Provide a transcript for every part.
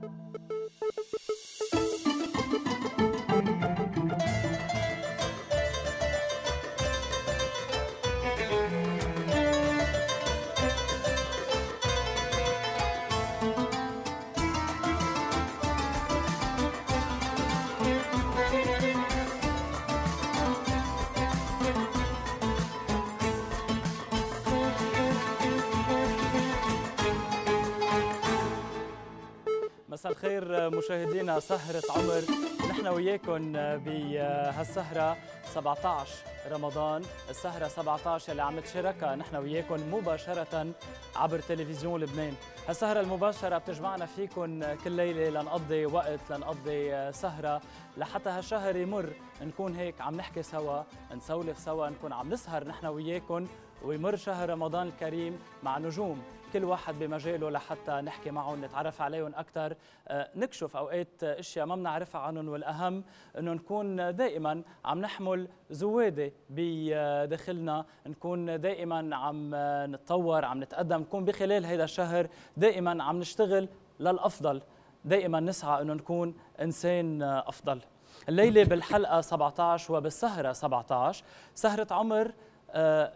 Thank you. الخير مشاهدينا سهرة عمر نحن وياكم بهالسهرة 17 رمضان السهرة 17 اللي عم نتشاركها نحن وياكم مباشرة عبر تلفزيون لبنان. هالسهرة المباشرة بتجمعنا فيكم كل ليلة لنقضي وقت لنقضي سهرة لحتى هالشهر يمر. نكون هيك عم نحكي سوا نسولف سوا نكون عم نسهر نحن وياكم ويمر شهر رمضان الكريم مع نجوم. كل واحد بمجاله لحتى نحكي معهم نتعرف عليهم أكثر نكشف أوقات أشياء ما بنعرفها عنهم والأهم إنه نكون دائما عم نحمل زوادة بداخلنا نكون دائما عم نتطور عم نتقدم نكون بخلال هذا الشهر دائما عم نشتغل للأفضل. دائما نسعى إنه نكون إنسان أفضل. الليلة بالحلقة 17 وبالسهرة 17 سهرة عمر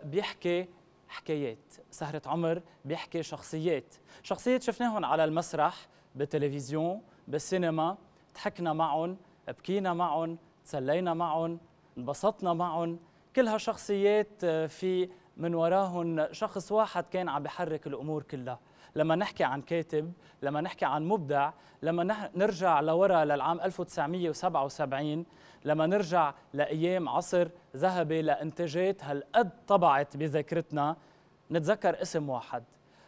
بيحكي حكايات. سهرة عمر بيحكي شخصيات. شخصيات شفناهم على المسرح بالتلفزيون بالسينما. ضحكنا معهم بكينا معهم تسلينا معهم انبسطنا معهم كل هالشخصيات في من وراهم شخص واحد كان عم بحرك الأمور كلها. لما نحكي عن كاتب لما نحكي عن مبدع لما نرجع لورا للعام 1977 لما نرجع لأيام عصر ذهبي لانتاجات هالقد طبعت بذاكرتنا نتذكر اسم واحد.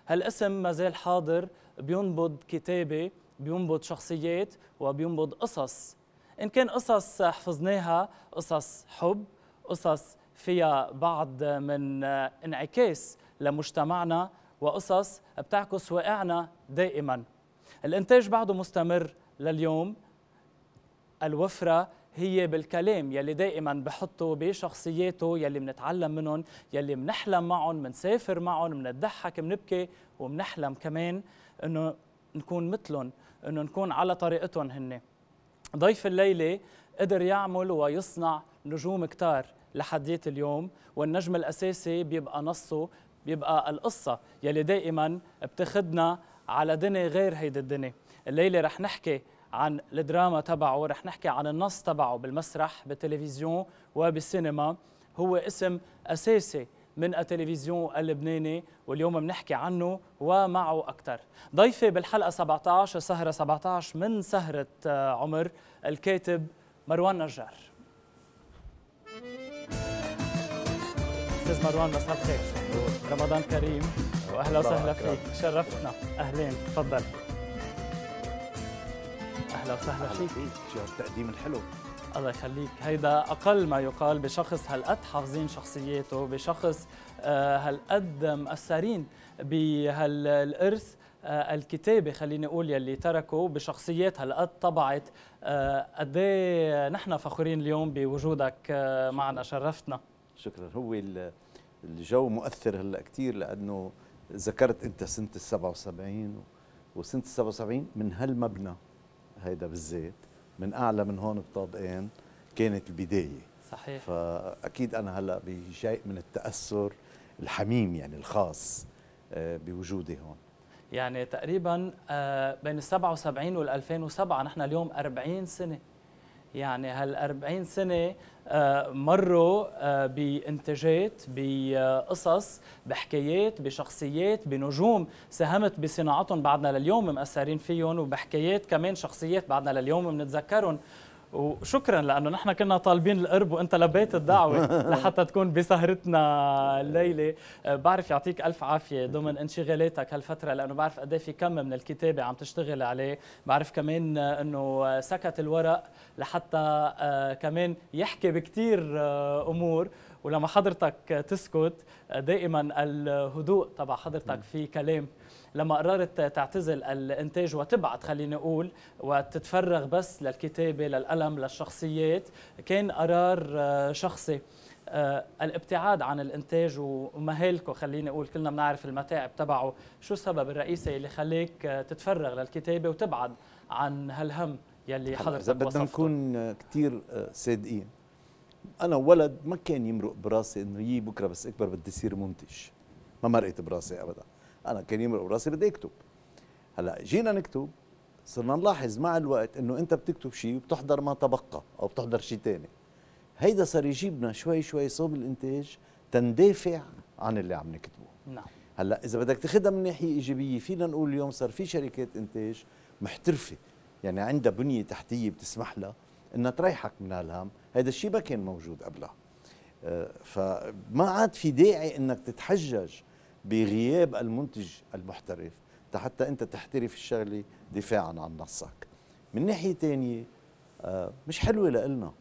هالاسم ما زال حاضر بينبض كتابة بينبض شخصيات وبينبض قصص. إن كان قصص حفظناها قصص حب قصص فيها بعض من انعكاس لمجتمعنا وقصص بتعكس واقعنا دائما. الإنتاج بعده مستمر لليوم. الوفرة هي بالكلام يلي دائما بحطه بشخصياته يلي بنتعلم منهم يلي بنحلم معهم بنسافر معهم بنضحك بنبكي وبنحلم كمان إنه نكون مثلهم إنه نكون على طريقتهم هن. ضيف الليلة قدر يعمل ويصنع نجوم كتار لحديت اليوم والنجم الأساسي بيبقى نصه بيبقى القصة يلي دائما بتاخدنا على دنيا غير هيدي الدنيا الليلة رح نحكي عن الدراما تبعه رح نحكي عن النص تبعه بالمسرح بالتلفزيون وبالسينما. هو اسم أساسي من التلفزيون اللبناني واليوم بنحكي عنه ومعه أكثر ضيفي بالحلقة 17 سهرة 17 من سهرة عمر الكاتب مروان نجار. أستاذ مروان مساء الخير. رمضان كريم. وأهلا وسهلا فيك. شرفتنا. أهلين. تفضل. أهلا وسهلا فيك. شو التقديم الحلو. الله يخليك. هيدا أقل ما يقال بشخص هالقد حافظين شخصياته بشخص هالقد مأثرين بهالإرث الكتابة خليني أقول يلي تركوا بشخصيات هالقد طبعت قد نحن فخورين اليوم بوجودك معنا. شرفتنا. شكرا. هو الجو مؤثر هلا كثير لأنه ذكرت أنت سنة ال 77 وسنة ال 77 من هالمبنى هيدا بالذات من أعلى من هون بطابقين كانت البداية. صحيح. فأكيد أنا هلا بشيء من التأثر الحميم يعني الخاص بوجودي هون. يعني تقريبا بين ال 77 وال 2007 نحن اليوم 40 سنة. يعني هال 40 سنه مروا بإنتاجات بقصص بحكايات بشخصيات بنجوم ساهمت بصناعتهم بعدنا لليوم مأثرين فيهم وبحكايات كمان شخصيات بعدنا لليوم بنتذكرهم وشكرا لأنه نحن كنا طالبين القرب وأنت لبيت الدعوة لحتى تكون بسهرتنا الليلة. بعرف يعطيك ألف عافية ضمن انشغالاتك هالفترة لأنه بعرف قد في كم من الكتابة عم تشتغل عليه. بعرف كمان إنه سكت الورق لحتى كمان يحكي بكثير أمور. ولما حضرتك تسكت دائما الهدوء تبع حضرتك في كلام. لما قررت تعتزل الإنتاج وتبعت خليني أقول وتتفرغ بس للكتابة للقلم للشخصيات كان قرار شخصي. آه الابتعاد عن الإنتاج ومهالكه خليني أقول كلنا بنعرف المتاعب تبعه شو السبب الرئيسي اللي خليك آه، تتفرغ للكتابة وتبعد عن هالهم يلي حضرتك إذا بدنا نكون كثير آه، صادقين. أنا ولد ما كان يمرق براسي إنه يي بكرة بس أكبر بدي أصير منتج. ما مرقت براسي ابدا. أنا كان يمرق براسي بدي أكتب. هلأ جينا نكتب صرنا نلاحظ مع الوقت إنه أنت بتكتب شيء وبتحضر ما تبقى أو بتحضر شيء ثاني هيدا صار يجيبنا شوي شوي صوب الإنتاج تندافع عن اللي عم نكتبه. نعم. هلأ إذا بدك تاخذها من ناحية إيجابية فينا نقول اليوم صار في شركات إنتاج محترفة يعني عندها بنية تحتية بتسمح لها إنها تريحك من هالهم هذا الشيء ما كان موجود قبلها. آه، فما عاد في داعي إنك تتحجج بغياب المنتج المحترف حتى انت تحترف الشغلة دفاعا عن نصك. من ناحية ثانية آه، مش حلوة لنا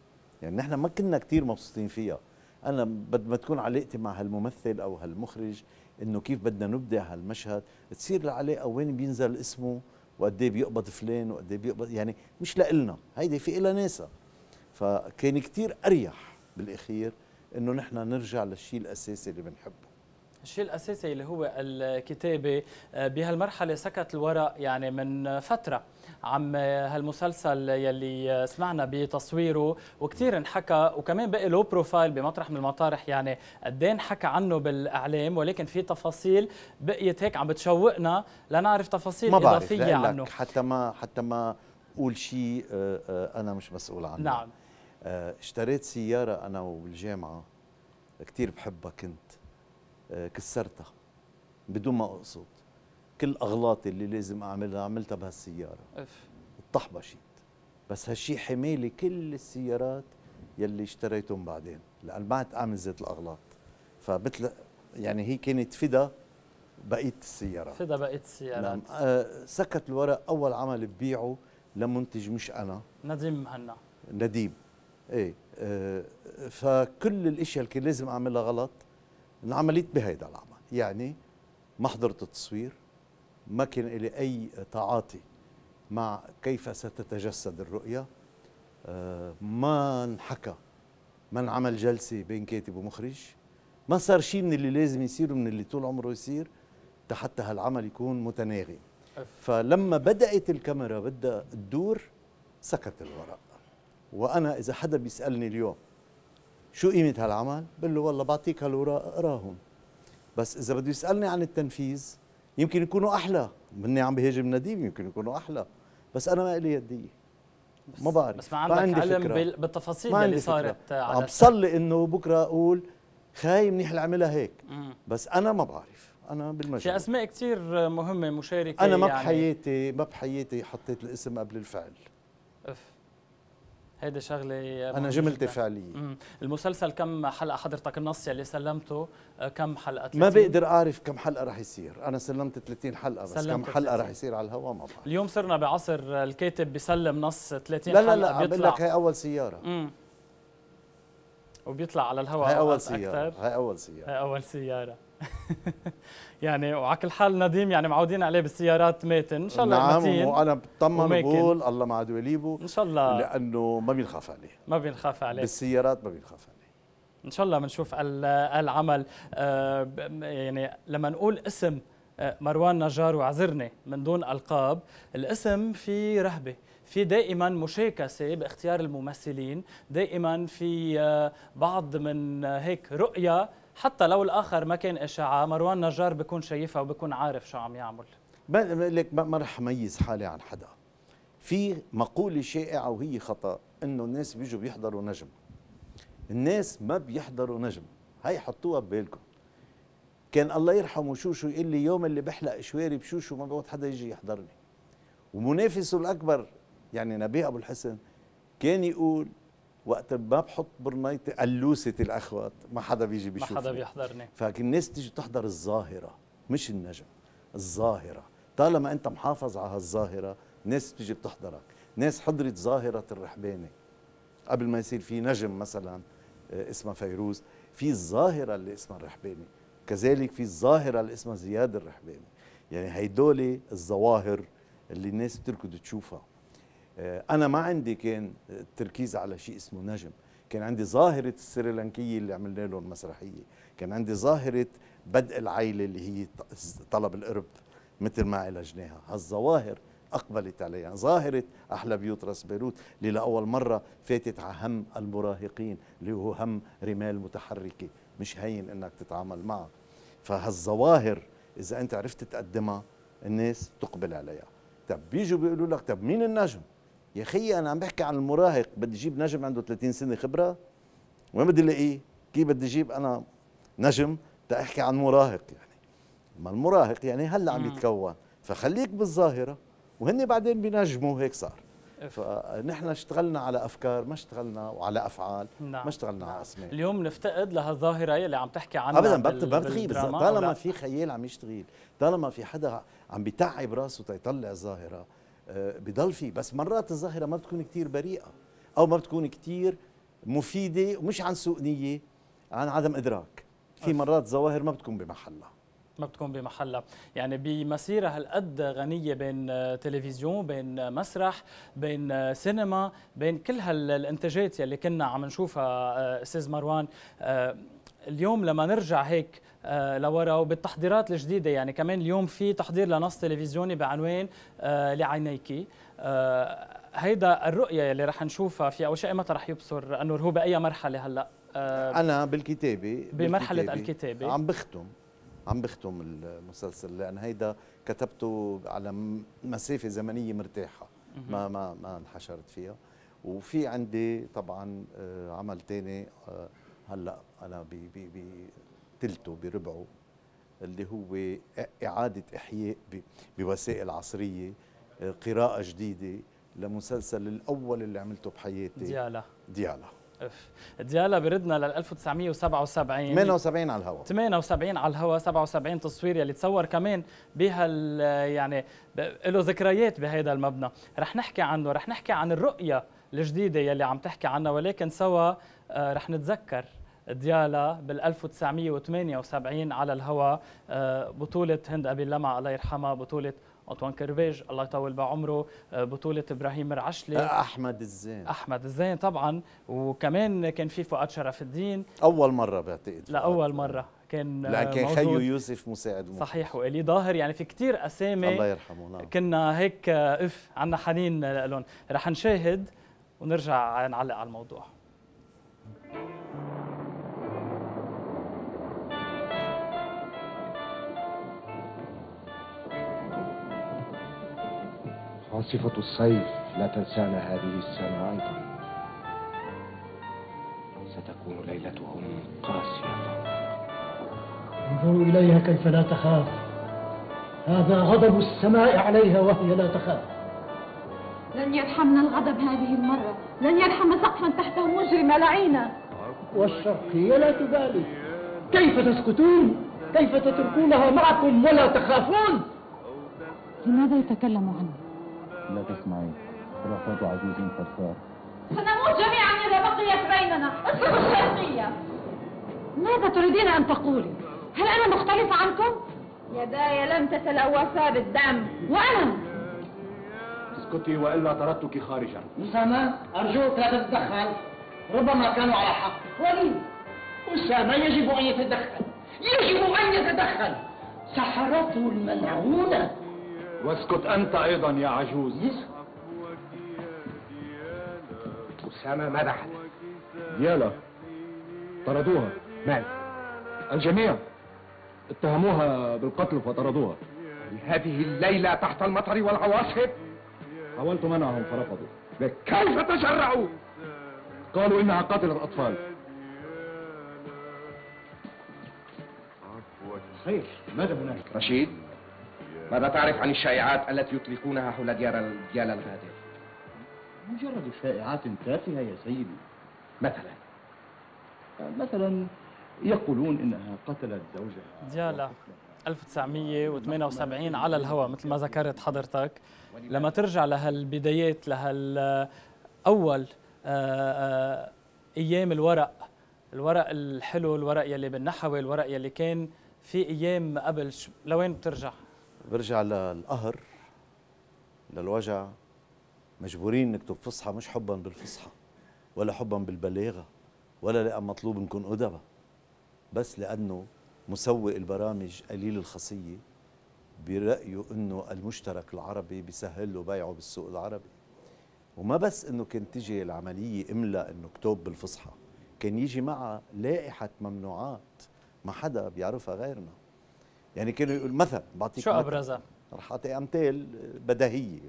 يعني نحن ما كنا كثير مبسوطين فيها. أنا بد ما تكون علاقتي مع هالممثل أو هالمخرج إنه كيف بدنا نبدع هالمشهد تصير العلاقة وين بينزل اسمه وقد إيه بيقبض فلان وقد إيه بيقبض يعني مش لإلنا. هيدي في إلها ناسا فكان كتير أريح بالأخير إنه نحن نرجع للشيء الأساسي اللي بنحبه. الشيء الأساسي اللي هو الكتابة آه، بهالمرحلة سكت الورق يعني من فترة. عم هالمسلسل يلي سمعنا بتصويره وكثير انحكى وكمان بقي لو بروفايل بمطرح من المطارح يعني قد انحكى عنه بالإعلام ولكن في تفاصيل بقيت هيك عم بتشوقنا لنعرف تفاصيل ما إضافية عنه. حتى ما حتى ما أقول شيء آه، آه، أنا مش مسؤول عنه. نعم. اشتريت سيارة أنا والجامعة كثير بحبها كنت. آه، كسرتها بدون ما أقصد. كل أغلاطي اللي لازم أعملها عملتها بهالسيارة. أف. طحبشت بس هالشي حمالي كل السيارات يلي اشتريتهم بعدين. لأن ما أعمل ذات الأغلاط. فمثل يعني هي كانت فدا بقيه السيارات. فدا بقيه السيارات. نعم. آه سكت الورق. أول عمل ببيعه لمنتج مش أنا. نديم مهنا نديم. إيه آه فكل الأشياء اللي كان لازم أعملها غلط. انعملت بهيدا العمل. يعني ما حضرت التصوير ما كان لي أي تعاطي مع كيف ستتجسد الرؤية. آه، ما انحكى ما انعمل جلسة بين كاتب ومخرج. ما صار شيء من اللي لازم يصير ومن اللي طول عمره يصير حتى هالعمل يكون متناغم. فلما بدأت الكاميرا بدها تدور سكت الورق. وأنا إذا حدا بيسألني اليوم شو قيمة هالعمل؟ بقول له والله بعطيك هالوراق اقراهم. بس إذا بده يسألني عن التنفيذ يمكن يكونوا أحلى. مني عم بهاجم نديم يمكن يكونوا أحلى. بس أنا ما لي يدية. ما بعرف. بس ما عندك عندي علم فكرة. بالتفاصيل ما اللي صارت على عم بصلي إنه بكرة أقول خاي منيح اللي عملها هيك. مم. بس أنا ما بعرف. أنا بالمجال. في أسماء كثير مهمة مشاركة أنا ما يعني. بحياتي ما بحياتي حطيت الاسم قبل الفعل. أف. هيدي شغلة أنا جملتي فعلية. المسلسل كم حلقة؟ حضرتك النص اللي سلمته آه، كم حلقة؟ 30 ما بقدر أعرف كم حلقة رح يصير. أنا سلمت 30 حلقة بس كم حلقة رح يصير على الهواء؟ ما بعرف. اليوم صرنا بعصر الكاتب بيسلم نص 30 لا لا لا لا لا لك هي أول سيارة. مم. وبيطلع على الهواء هاي أول سيارة هاي أول سيارة. هاي أول سيارة. يعني وعلى كل حال نديم يعني معودين عليه بالسيارات ماتن إن شاء الله نعم متين وأنا بطمن بقول الله مع دويليبو إن شاء الله. لأنه ما بينخاف عليه. ما بينخاف عليه. بالسيارات ما بينخاف عليه. إن شاء الله بنشوف العمل. آه، يعني لما نقول اسم آه، مروان نجار وعذرني من دون ألقاب الاسم في رهبة. في دائما مشاكسه باختيار الممثلين. دائما في آه، بعض من هيك رؤية حتى لو الآخر ما كان إشاعة مروان نجار بيكون شايفها وبيكون عارف شو عم يعمل. لك ما رح أميز حالي عن حدا. في مقولة شائعة وهي خطأ إنه الناس بيجوا بيحضروا نجم. الناس ما بيحضروا نجم. هي حطوها ببالكم. كان الله يرحمه شوشو يقول لي يوم اللي بحلق شواري بشوشو ما بقعد حدا يجي يحضرني. ومنافسه الأكبر يعني نبيه أبو الحسن كان يقول وقت ما بحط برنيتي قلوسة الأخوات ما حدا بيجي بيشوفني. ما حدا بيحضرني. فالناس تيجي تحضر الظاهرة مش النجم الظاهرة. طالما أنت محافظ على هالظاهرة ناس بتيجي بتحضرك. ناس حضرت ظاهرة الرحباني قبل ما يصير في نجم مثلا آه، اسمها فيروز في الظاهرة اللي اسمها الرحباني كذلك في الظاهرة اللي اسمها زياد الرحباني يعني هيدول الظواهر اللي الناس بتركض تشوفها. أنا ما عندي كان التركيز على شيء اسمه نجم. كان عندي ظاهرة السريلانكية اللي عملنا لهم مسرحية. كان عندي ظاهرة بدء العيلة اللي هي طلب القرب مثل ما عالجناها هالظواهر أقبلت عليها. ظاهرة أحلى بيوت راس بيروت اللي لأول مرة فاتت على هم المراهقين اللي هو هم رمال متحركة. مش هين إنك تتعامل معها فهالظواهر إذا أنت عرفت تقدمها الناس تقبل عليها. طب بيجوا بيقولوا لك طب مين النجم؟ يا خيي أنا عم بحكي عن المراهق بدي أجيب نجم عنده 30 سنة خبرة. وين بدي ألاقيه؟ كيف بدي أجيب أنا نجم تحكي عن مراهق يعني؟ ما المراهق يعني هلأ عم يتكون. فخليك بالظاهرة وهن بعدين بينجموا هيك صار. فنحن اشتغلنا على أفكار ما اشتغلنا وعلى أفعال نعم. ما اشتغلنا نعم. على أسماء. اليوم نفتقد لهالظاهره اللي عم تحكي عنها ابدا ما بتغيب طالما في خيال عم يشتغل طالما في حدا عم بيتعب راسه تيطلع الظاهرة آه، بضل في بس مرات الظاهرة ما بتكون كثير بريئة أو ما بتكون كثير مفيدة ومش عن سوء نية عن عدم إدراك. في مرات ظواهر ما بتكون بمحلها. ما بتكون بمحلها. يعني بمسيرة هالقد غنية بين تلفزيون بين مسرح بين سينما بين كل هالانتاجات يلي كنا عم نشوفها آه، أستاذ مروان. آه، اليوم لما نرجع هيك آه، لورا وبالتحضيرات الجديدة. يعني كمان اليوم في تحضير لنص تلفزيوني بعنوان لعينيكي هيدا الرؤية اللي رح نشوفها في اول شيء متى رح يبصر انه هو بأي مرحلة هلأ؟ أنا بالكتابة بمرحلة الكتابة. عم بختم عم بختم المسلسل لأن هيدا كتبته على مسافة زمنية مرتاحة. ما ما ما انحشرت فيها. وفي عندي طبعا آه، عمل ثاني آه، هلأ أنا بثلثه بربعه اللي هو إعادة إحياء بوسائل عصرية آه، قراءة جديدة لمسلسل الأول اللي عملته بحياتي. ديالا. ديالا. أف. ديالا بردنا لل 1977 78 على الهواء 78 على الهواء 77 تصوير يلي تصور كمان بهال يعني له ذكريات بهذا المبنى. رح نحكي عنه رح نحكي عن الرؤية الجديدة يلي عم تحكي عنها ولكن سوا آه، رح نتذكر. ديالا بال 1978 على الهواء آه، بطولة هند أبي اللمع الله يرحمها بطولة أنطوان كربيج الله يطول بعمره. آه، بطولة إبراهيم مرعشلي آه، أحمد الزين. أحمد الزين طبعا. وكمان كان في فؤاد شرف الدين. أول مرة بعتقد لأول مرة كان لا كان خيو يوسف مساعد المخرج صحيح وإلي ظاهر. يعني في كتير أسامي الله يرحمه نعم. كنا هيك أف عنا حنين لهم. رح نشاهد ونرجع نعلق على الموضوع. عاصفة الصيف لا تنسانا هذه السنة أيضا. ستكون ليلتهم قاسية. انظروا إليها كيف لا تخاف. هذا غضب السماء عليها وهي لا تخاف. لن يرحمنا الغضب هذه المرة. لن يرحم سقفا تحته مجرمة لعينة والشرقية لا تبالي. كيف تسكتون؟ كيف تتركونها معكم ولا تخافون؟ لماذا يتكلم عنه؟ لا تسمعي. رفض عزيز فرسار سنموت جميعا إذا بقيت بيننا. اصبحوا الشرقية ماذا تريدين أن تقولي؟ هل أنا مختلفة عنكم؟ يداي لم تتلوثا بالدم. وأنا؟ اسكتي وإلا طردتك خارجا. أسامة أرجوك لا تتدخل. ربما كانوا على حق. وليد أسامة يجب أن يتدخل. يجب أن يتدخل. سحرته الملعونة. واسكت أنت أيضا يا عجوز. أسامة ماذا حدث؟ ديالا طردوها. من؟ الجميع. اتهموها بالقتل فطردوها. هذه الليلة تحت المطر والعواصف. حاولت منعهم فرفضوا. كيف تجرعوا؟ قالوا إنها قاتلة أطفال. خير ماذا هناك؟ رشيد؟ ماذا تعرف عن الشائعات التي يطلقونها حول ديار ديال الغادر؟ مجرد شائعات تافهة يا سيدي. مثلا. مثلا يقولون إنها قتلت زوجها. ديالا 1978 على الهواء مثل ما ذكرت حضرتك. لما ترجع لهالبدايات لهال أول آه، آه، أيام الورق الورق الحلو الورق يلي بالنحوي الورق يلي كان في أيام قبل لوين بترجع برجع للقهر للوجع. مجبورين نكتب فصحى مش حبا بالفصحى ولا حبا بالبلاغة ولا لأن مطلوب نكون أدباء بس لأنه مسوق البرامج قليل الخصية برأيه أنه المشترك العربي بيسهل له بيعه بالسوق العربي. وما بس أنه كانت تجي العملية إملأ أنه كتب بالفصحى كان يجي معها لائحة ممنوعات ما حدا بيعرفها غيرنا. يعني كانوا يقول مثلا بعطيك شو. أبرزها؟ رح أعطي أمثال بديهية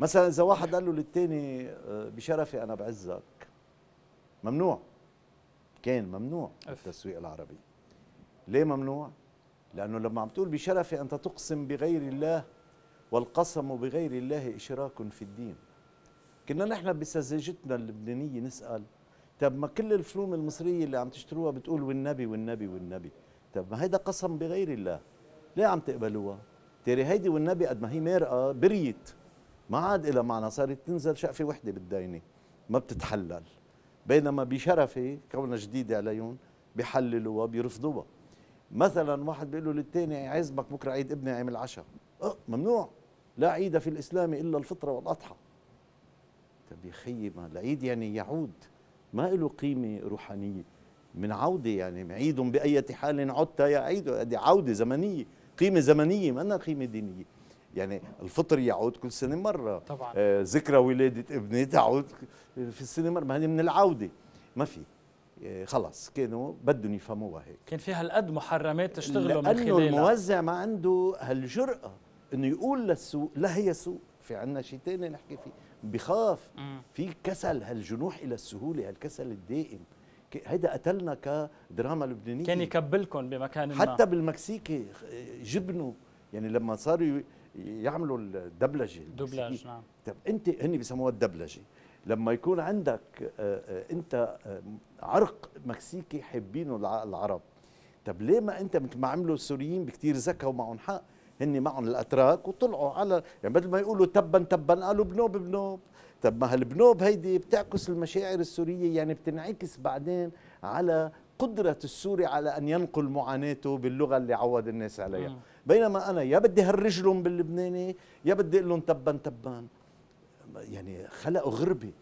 مثلا إذا واحد قال له للثاني آه، بشرفي أنا بعزك ممنوع كان ممنوع. التسويق العربي ليه ممنوع لأنه لما عم تقول بشرفي أنت تقسم بغير الله والقسم بغير الله إشراك في الدين كنا نحن بسذاجتنا اللبنانية نسأل طب ما كل الفنون المصرية اللي عم تشتروها بتقول والنبي والنبي والنبي طب ما هيدا قسم بغير الله. ليه عم تقبلوها؟ تري هيدي والنبي قد ما هي مرقه بريت. ما عاد إلها معنى صارت تنزل شقفة وحدة بالدينة. ما بتتحلل. بينما بشرفي كونها جديدة عليهم بيحللوها بيرفضوها. مثلا واحد بيقول له للثاني عزمك بكرة عيد ابني عامل عشاء أه ممنوع. لا عيد في الإسلام إلا الفطرة والأضحى. طب يا خيي ما العيد يعني يعود. ما له قيمة روحانية. من عودة يعني عيد بأية حال عدت يا عيد هذه عودة زمنية قيمة زمنية ما أنها قيمة دينية. يعني الفطر يعود كل سنة مرة. طبعا. آه ذكرى ولادة ابني تعود في السنة مرة. ما هي من العودة. ما في. آه خلص كانوا بدهم يفهموها هيك. كان في هالقد محرمات تشتغلوا من لأنه خلالها. الموزع ما عنده هالجرأة إنه يقول للسوق لا هي سوق في عنا شيء ثاني نحكي فيه. بخاف. في كسل هالجنوح إلى السهولة هالكسل الدائم. هيدا قتلنا كدراما لبنانية. كان يكبلكم بمكان ما. حتى بالمكسيكي جبنوا يعني لما صاروا يعملوا الدبلجة. المكسيكية. نعم. طب انت هن بيسموها الدبلجة. لما يكون عندك آه، آه، انت آه، عرق مكسيكي حابينه الع- العرب طب ليه ما انت مثل ما عملوا السوريين بكتير ذكى ومعهم حق هن معهم الأتراك وطلعوا على يعني بدل ما يقولوا تبا تبا قالوا بنوب بنوب. طب ما هالبنوب هيدي بتعكس المشاعر السورية يعني بتنعكس بعدين على قدرة السوري على أن ينقل معاناته باللغة اللي عود الناس عليها. مم. بينما أنا يا بدي هرجلهم باللبناني يا بدي أقول لهم تبا تبا يعني خلقوا غربة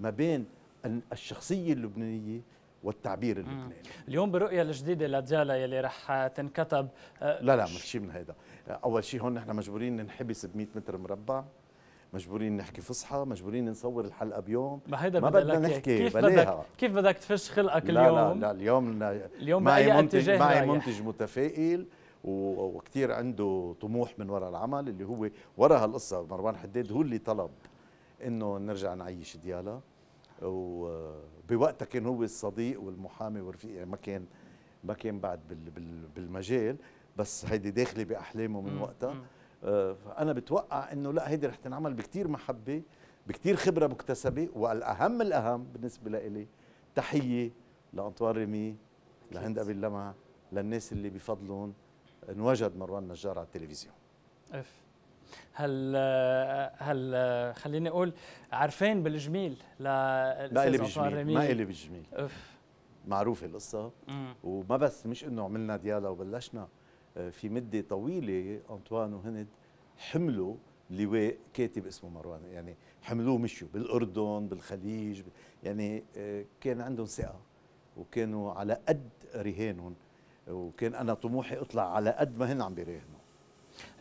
ما بين ال- الشخصية اللبنانية والتعبير اللبناني. اليوم بالرؤية الجديدة لديالا يلي رح تنكتب آه، لا لا ما في شيء من هيدا. أول شيء هون نحن مجبورين ننحبس ب 100 متر مربع. مجبورين نحكي فصحى مجبورين نصور الحلقة بيوم ما هيدا ما بدنا. نحكي كيف بلاها. بدك كيف بدك تفش خلقك لا اليوم لا لا اليوم اليوم معي منتج معي؟ منتج متفائل وكثير عنده طموح من وراء العمل اللي هو وراء هالقصة مروان حداد هو اللي طلب إنه نرجع نعيش ديالا وبوقتها كان هو الصديق والمحامي والرفيق يعني ما كان ما كان بعد بال بال بالمجال بس هيدي داخلة بأحلامه من وقتها فانا بتوقع إنه لا هيدي رح تنعمل بكتير محبة بكتير خبرة مكتسبة والأهم الأهم بالنسبة لإلي تحية لأنطوان ريمي لهند أبي اللمع للناس اللي بفضلهم انوجد مروان نجار على التلفزيون. أف. هل هل خليني أقول عارفين بالجميل ما للاستاذ إلي أنطوان بالجميل ما إلي بالجميل أف. معروفة القصة. مم. وما بس مش إنه عملنا ديالا وبلشنا. آه، في مدة طويلة أنطوان وهند حملوا لواء كاتب اسمه مروان. يعني حملوه مشوا بالأردن بالخليج يعني آه، كان عندهم ثقة وكانوا على قد رهانهم. وكان أنا طموحي أطلع على قد ما هن عم بيراهنوا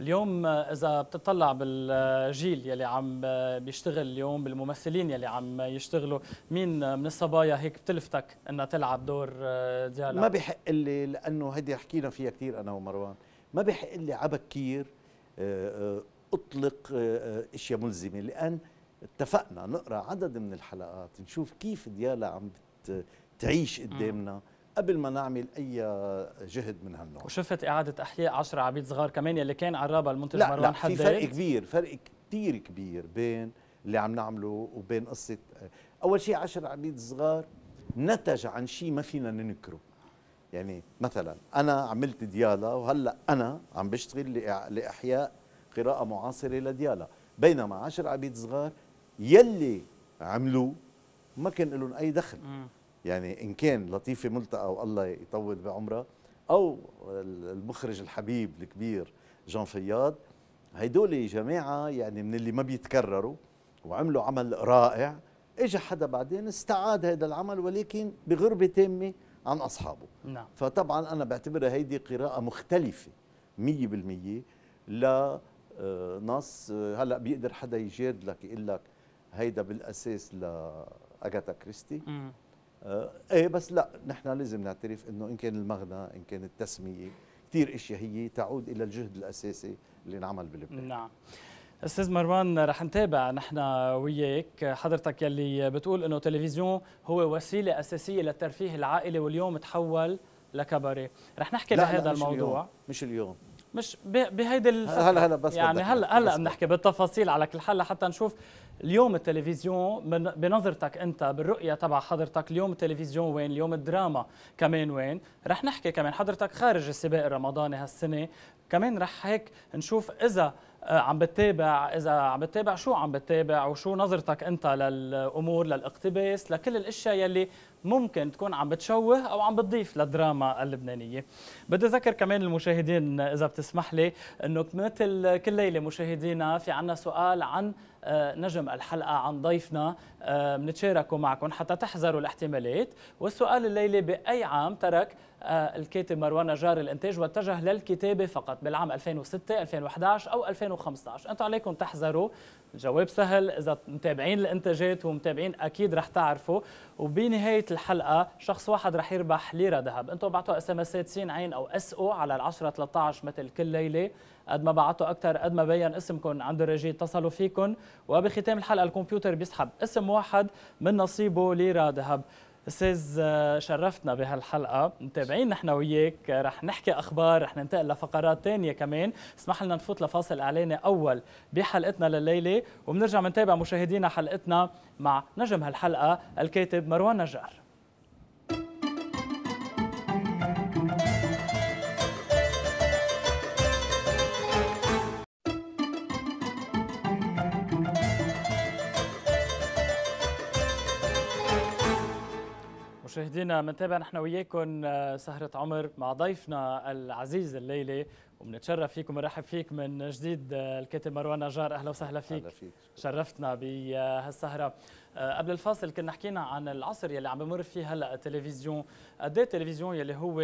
اليوم إذا بتطلع بالجيل يلي عم بيشتغل اليوم بالممثلين يلي عم يشتغلوا مين من الصبايا هيك بتلفتك إنها تلعب دور ديالا ما بحق لي لأنه هيدي حكينا فيها كثير أنا ومروان ما بحق لي عبكير آه، آه، أطلق آه، آه، إشياء ملزمة لأن اتفقنا نقرأ عدد من الحلقات نشوف كيف ديالا عم تعيش قدامنا. قبل ما نعمل أي جهد من هالنوع. وشفت إعادة أحياء 10 عبيد صغار كمان يلي كان عرابها المنتج مروان لا في حداد. فرق كبير فرق كتير كبير بين اللي عم نعمله وبين قصة أول شيء عشر عبيد صغار نتج عن شيء ما فينا ننكره. يعني مثلا أنا عملت ديالا وهلأ أنا عم بشتغل لإحياء قراءة معاصرة لديالا. بينما عشر عبيد صغار يلي عملوه ما كان لهم أي دخل. مم. يعني إن كان لطيفة ملتقى والله يطول بعمرها أو المخرج الحبيب الكبير جان فياض هيدول جماعة يعني من اللي ما بيتكرروا وعملوا عمل رائع اجى حدا بعدين استعاد هذا العمل ولكن بغربة تامة عن أصحابه. نعم. فطبعا أنا بعتبرها هيدي قراءة مختلفة 100% ل آه، آه، هلأ بيقدر حدا يجادلك يقول لك هيدا بالأساس لاغاتا كريستي. مم. آه، إيه بس لا نحن لازم نعترف إنه إن كان المغنى إن كان التسمية كثير أشياء هي تعود إلى الجهد الأساسي اللي انعمل بلبنان. نعم. أستاذ مروان رح نتابع نحن وياك. حضرتك يلي بتقول إنه تلفزيون هو وسيلة أساسية للترفيه العائلي واليوم تحول لكباريه رح نحكي لا بهذا لا مش الموضوع؟ اليوم مش اليوم. مش بهيدي الفترة. هلا هلا بس يعني هلا هلا بنحكي بالتفاصيل على كل حال لحتى نشوف اليوم التلفزيون بنظرتك أنت بالرؤية تبع حضرتك اليوم التلفزيون وين؟ اليوم الدراما كمان وين؟ رح نحكي كمان حضرتك خارج السباق الرمضاني هالسنة كمان رح هيك نشوف إذا آه، عم بتتابع إذا عم بتتابع شو عم بتتابع وشو نظرتك أنت للأمور للاقتباس لكل الأشياء يلي ممكن تكون عم بتشوه أو عم بتضيف للدراما اللبنانية. بدي أذكر كمان المشاهدين إذا بتسمح لي إنه مثل كل ليلة مشاهدينا في عنا سؤال عن نجم الحلقة عن ضيفنا آه، بنتشاركه معكم حتى تحذروا الاحتمالات. والسؤال الليلة بأي عام ترك آه، الكاتب مروان نجار الإنتاج واتجه للكتابة فقط بالعام 2006 2011 أو 2015 أنتم عليكم تحذروا. الجواب سهل إذا متابعين الإنتاجات ومتابعين أكيد رح تعرفوا. وبنهاية الحلقة شخص واحد رح يربح ليرة ذهب. أنتم بعتوا SMS سين عين أو S O على ال 10 13 مثل كل ليلة. قد ما بعتوا أكثر قد ما بين اسمكم عند الرجال اتصلوا فيكم. وبختام الحلقة الكمبيوتر بيسحب اسم واحد من نصيبه ليره ذهب أستاذ آه، شرفتنا بهالحلقة. متابعين نحن وياك. رح نحكي أخبار رح ننتقل لفقرات تانية كمان. اسمح لنا نفوت لفاصل إعلاني أول بحلقتنا لليلة. وبنرجع بنتابع مشاهدينا حلقتنا مع نجم هالحلقة الكاتب مروان نجار. مشاهدينا بنتابع نحن وياكم آه، سهرة عمر مع ضيفنا العزيز الليلة وبنتشرف فيكم ونرحب فيك من جديد آه، الكاتب مروان نجار. أهلا وسهلا فيك. هلا فيك. شرفتنا بهالسهرة. آه، قبل الفاصل كنا حكينا عن العصر يلي عم بمر فيه هلأ التلفزيون. قد إيه التلفزيون يلي هو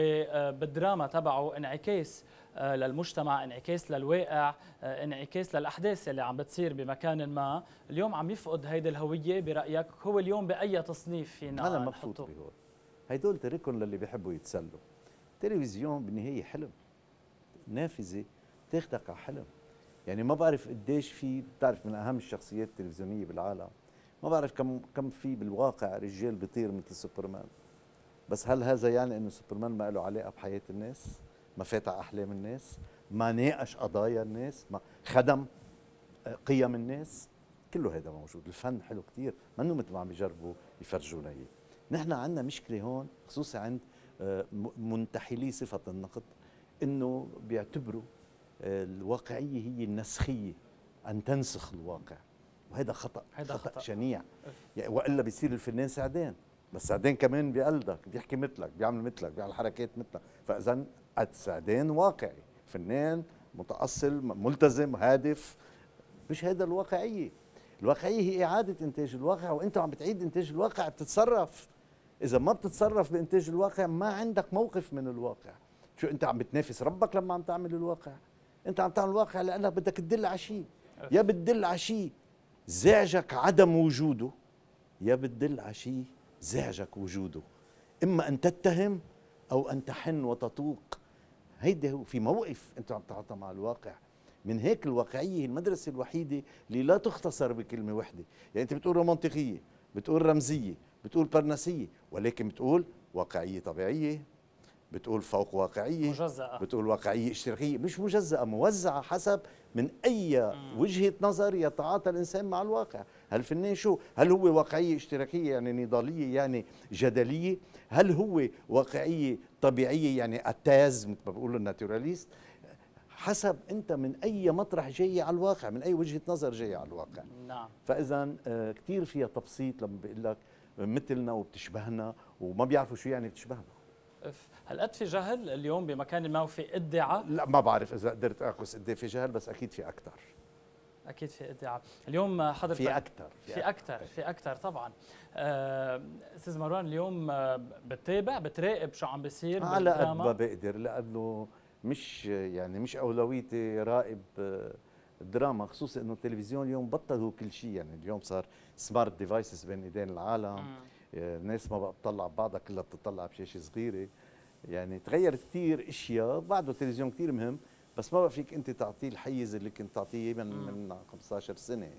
بالدراما تبعه انعكاس للمجتمع انعكاس للواقع انعكاس للأحداث يلي عم بتصير بمكان ما. اليوم عم يفقد هيدي الهوية برأيك هو اليوم بأي تصنيف فينا أنا مبسوط؟ بهول. هيدول تركهم للي بيحبوا يتسلوا. التلفزيون بالنهايه حلم. نافذة تاخدك على حلم. يعني ما بعرف قديش في بتعرف من أهم الشخصيات التلفزيونية بالعالم. ما بعرف كم كم في بالواقع رجال بيطير مثل سوبرمان. بس هل هذا يعني إنه سوبرمان ما له علاقة بحياة الناس؟ ما فات على أحلام الناس؟ ما ناقش قضايا الناس؟ ما خدم آه، قيم الناس؟ كله هذا موجود. الفن حلو كتير. منه مثل ما عم بيجربوا يفرجونا اياه نحن عندنا مشكلة هون خصوصا عند آه، منتحلي صفة النقد إنه بيعتبروا آه، الواقعية هي النسخية أن تنسخ الواقع. وهذا خطأ خطأ, خطأ. شنيع. يعني وإلا بيصير الفنان سعدان بس سعدان كمان بيقلدك بيحكي مثلك بيعمل مثلك بيعمل حركات مثلك. فإذا السعدان واقعي فنان متأصل ملتزم هادف مش هذا الواقعية. الواقعية هي إعادة إنتاج الواقع وأنت عم بتعيد إنتاج الواقع بتتصرف. إذا ما بتتصرف بإنتاج الواقع ما عندك موقف من الواقع. شو أنت عم بتنافس ربك لما عم تعمل الواقع؟ أنت عم تعمل الواقع لأنك بدك تدل على شيء. يا بتدل على شيء زعجك عدم وجوده يا بتدل على شيء زعجك وجوده. إما أن تتهم أو أن تحن وتطوق. هيدا هو في موقف أنت عم تعاطى مع الواقع. من هيك الواقعية المدرسة الوحيدة اللي لا تختصر بكلمة واحدة يعني أنت بتقول رومانتيقية. بتقول رمزية بتقول برنسية ولكن بتقول واقعية طبيعية بتقول فوق واقعية مجزأة. بتقول واقعية اشتراكية مش مجزأة موزعة حسب من أي وجهة نظر يتعاطى الإنسان مع الواقع. هل الفنان شو؟ هل هو واقعية اشتراكية يعني نضالية يعني جدلية؟ هل هو واقعية طبيعية يعني التاز مثل ما بيقولوا الناتوراليست؟ حسب أنت من أي مطرح جاي على الواقع من أي وجهة نظر جاي على الواقع. نعم. فاذا آه، كثير فيها تبسيط لما بيقول لك مثلنا وبتشبهنا وما بيعرفوا شو يعني بتشبهنا. هل في جهل اليوم بمكان ما وفي ادعاء؟ لا ما بعرف إذا قدرت اعكس قد إيه في جهل بس أكيد في أكثر أكيد في ادعاء. اليوم حضرتك في أكثر في أكثر في أكثر طبعا. آه، أستاذ مروان اليوم آه، بتتابع بتراقب شو عم بيصير على قد؟ ما بقدر لأنه مش يعني مش اولويتي راقب آه، الدراما خصوصي إنه التلفزيون اليوم بطل هو كل شيء يعني اليوم صار smart devices بين إيدين العالم مم. آه، الناس ما بقى بتطلع ببعضها كلها بتطلع بشاشة صغيرة يعني تغير كثير أشياء بعده التلفزيون كثير مهم بس ما بقى فيك أنت تعطيه الحيز اللي كنت تعطيه من مم. من 15 سنة.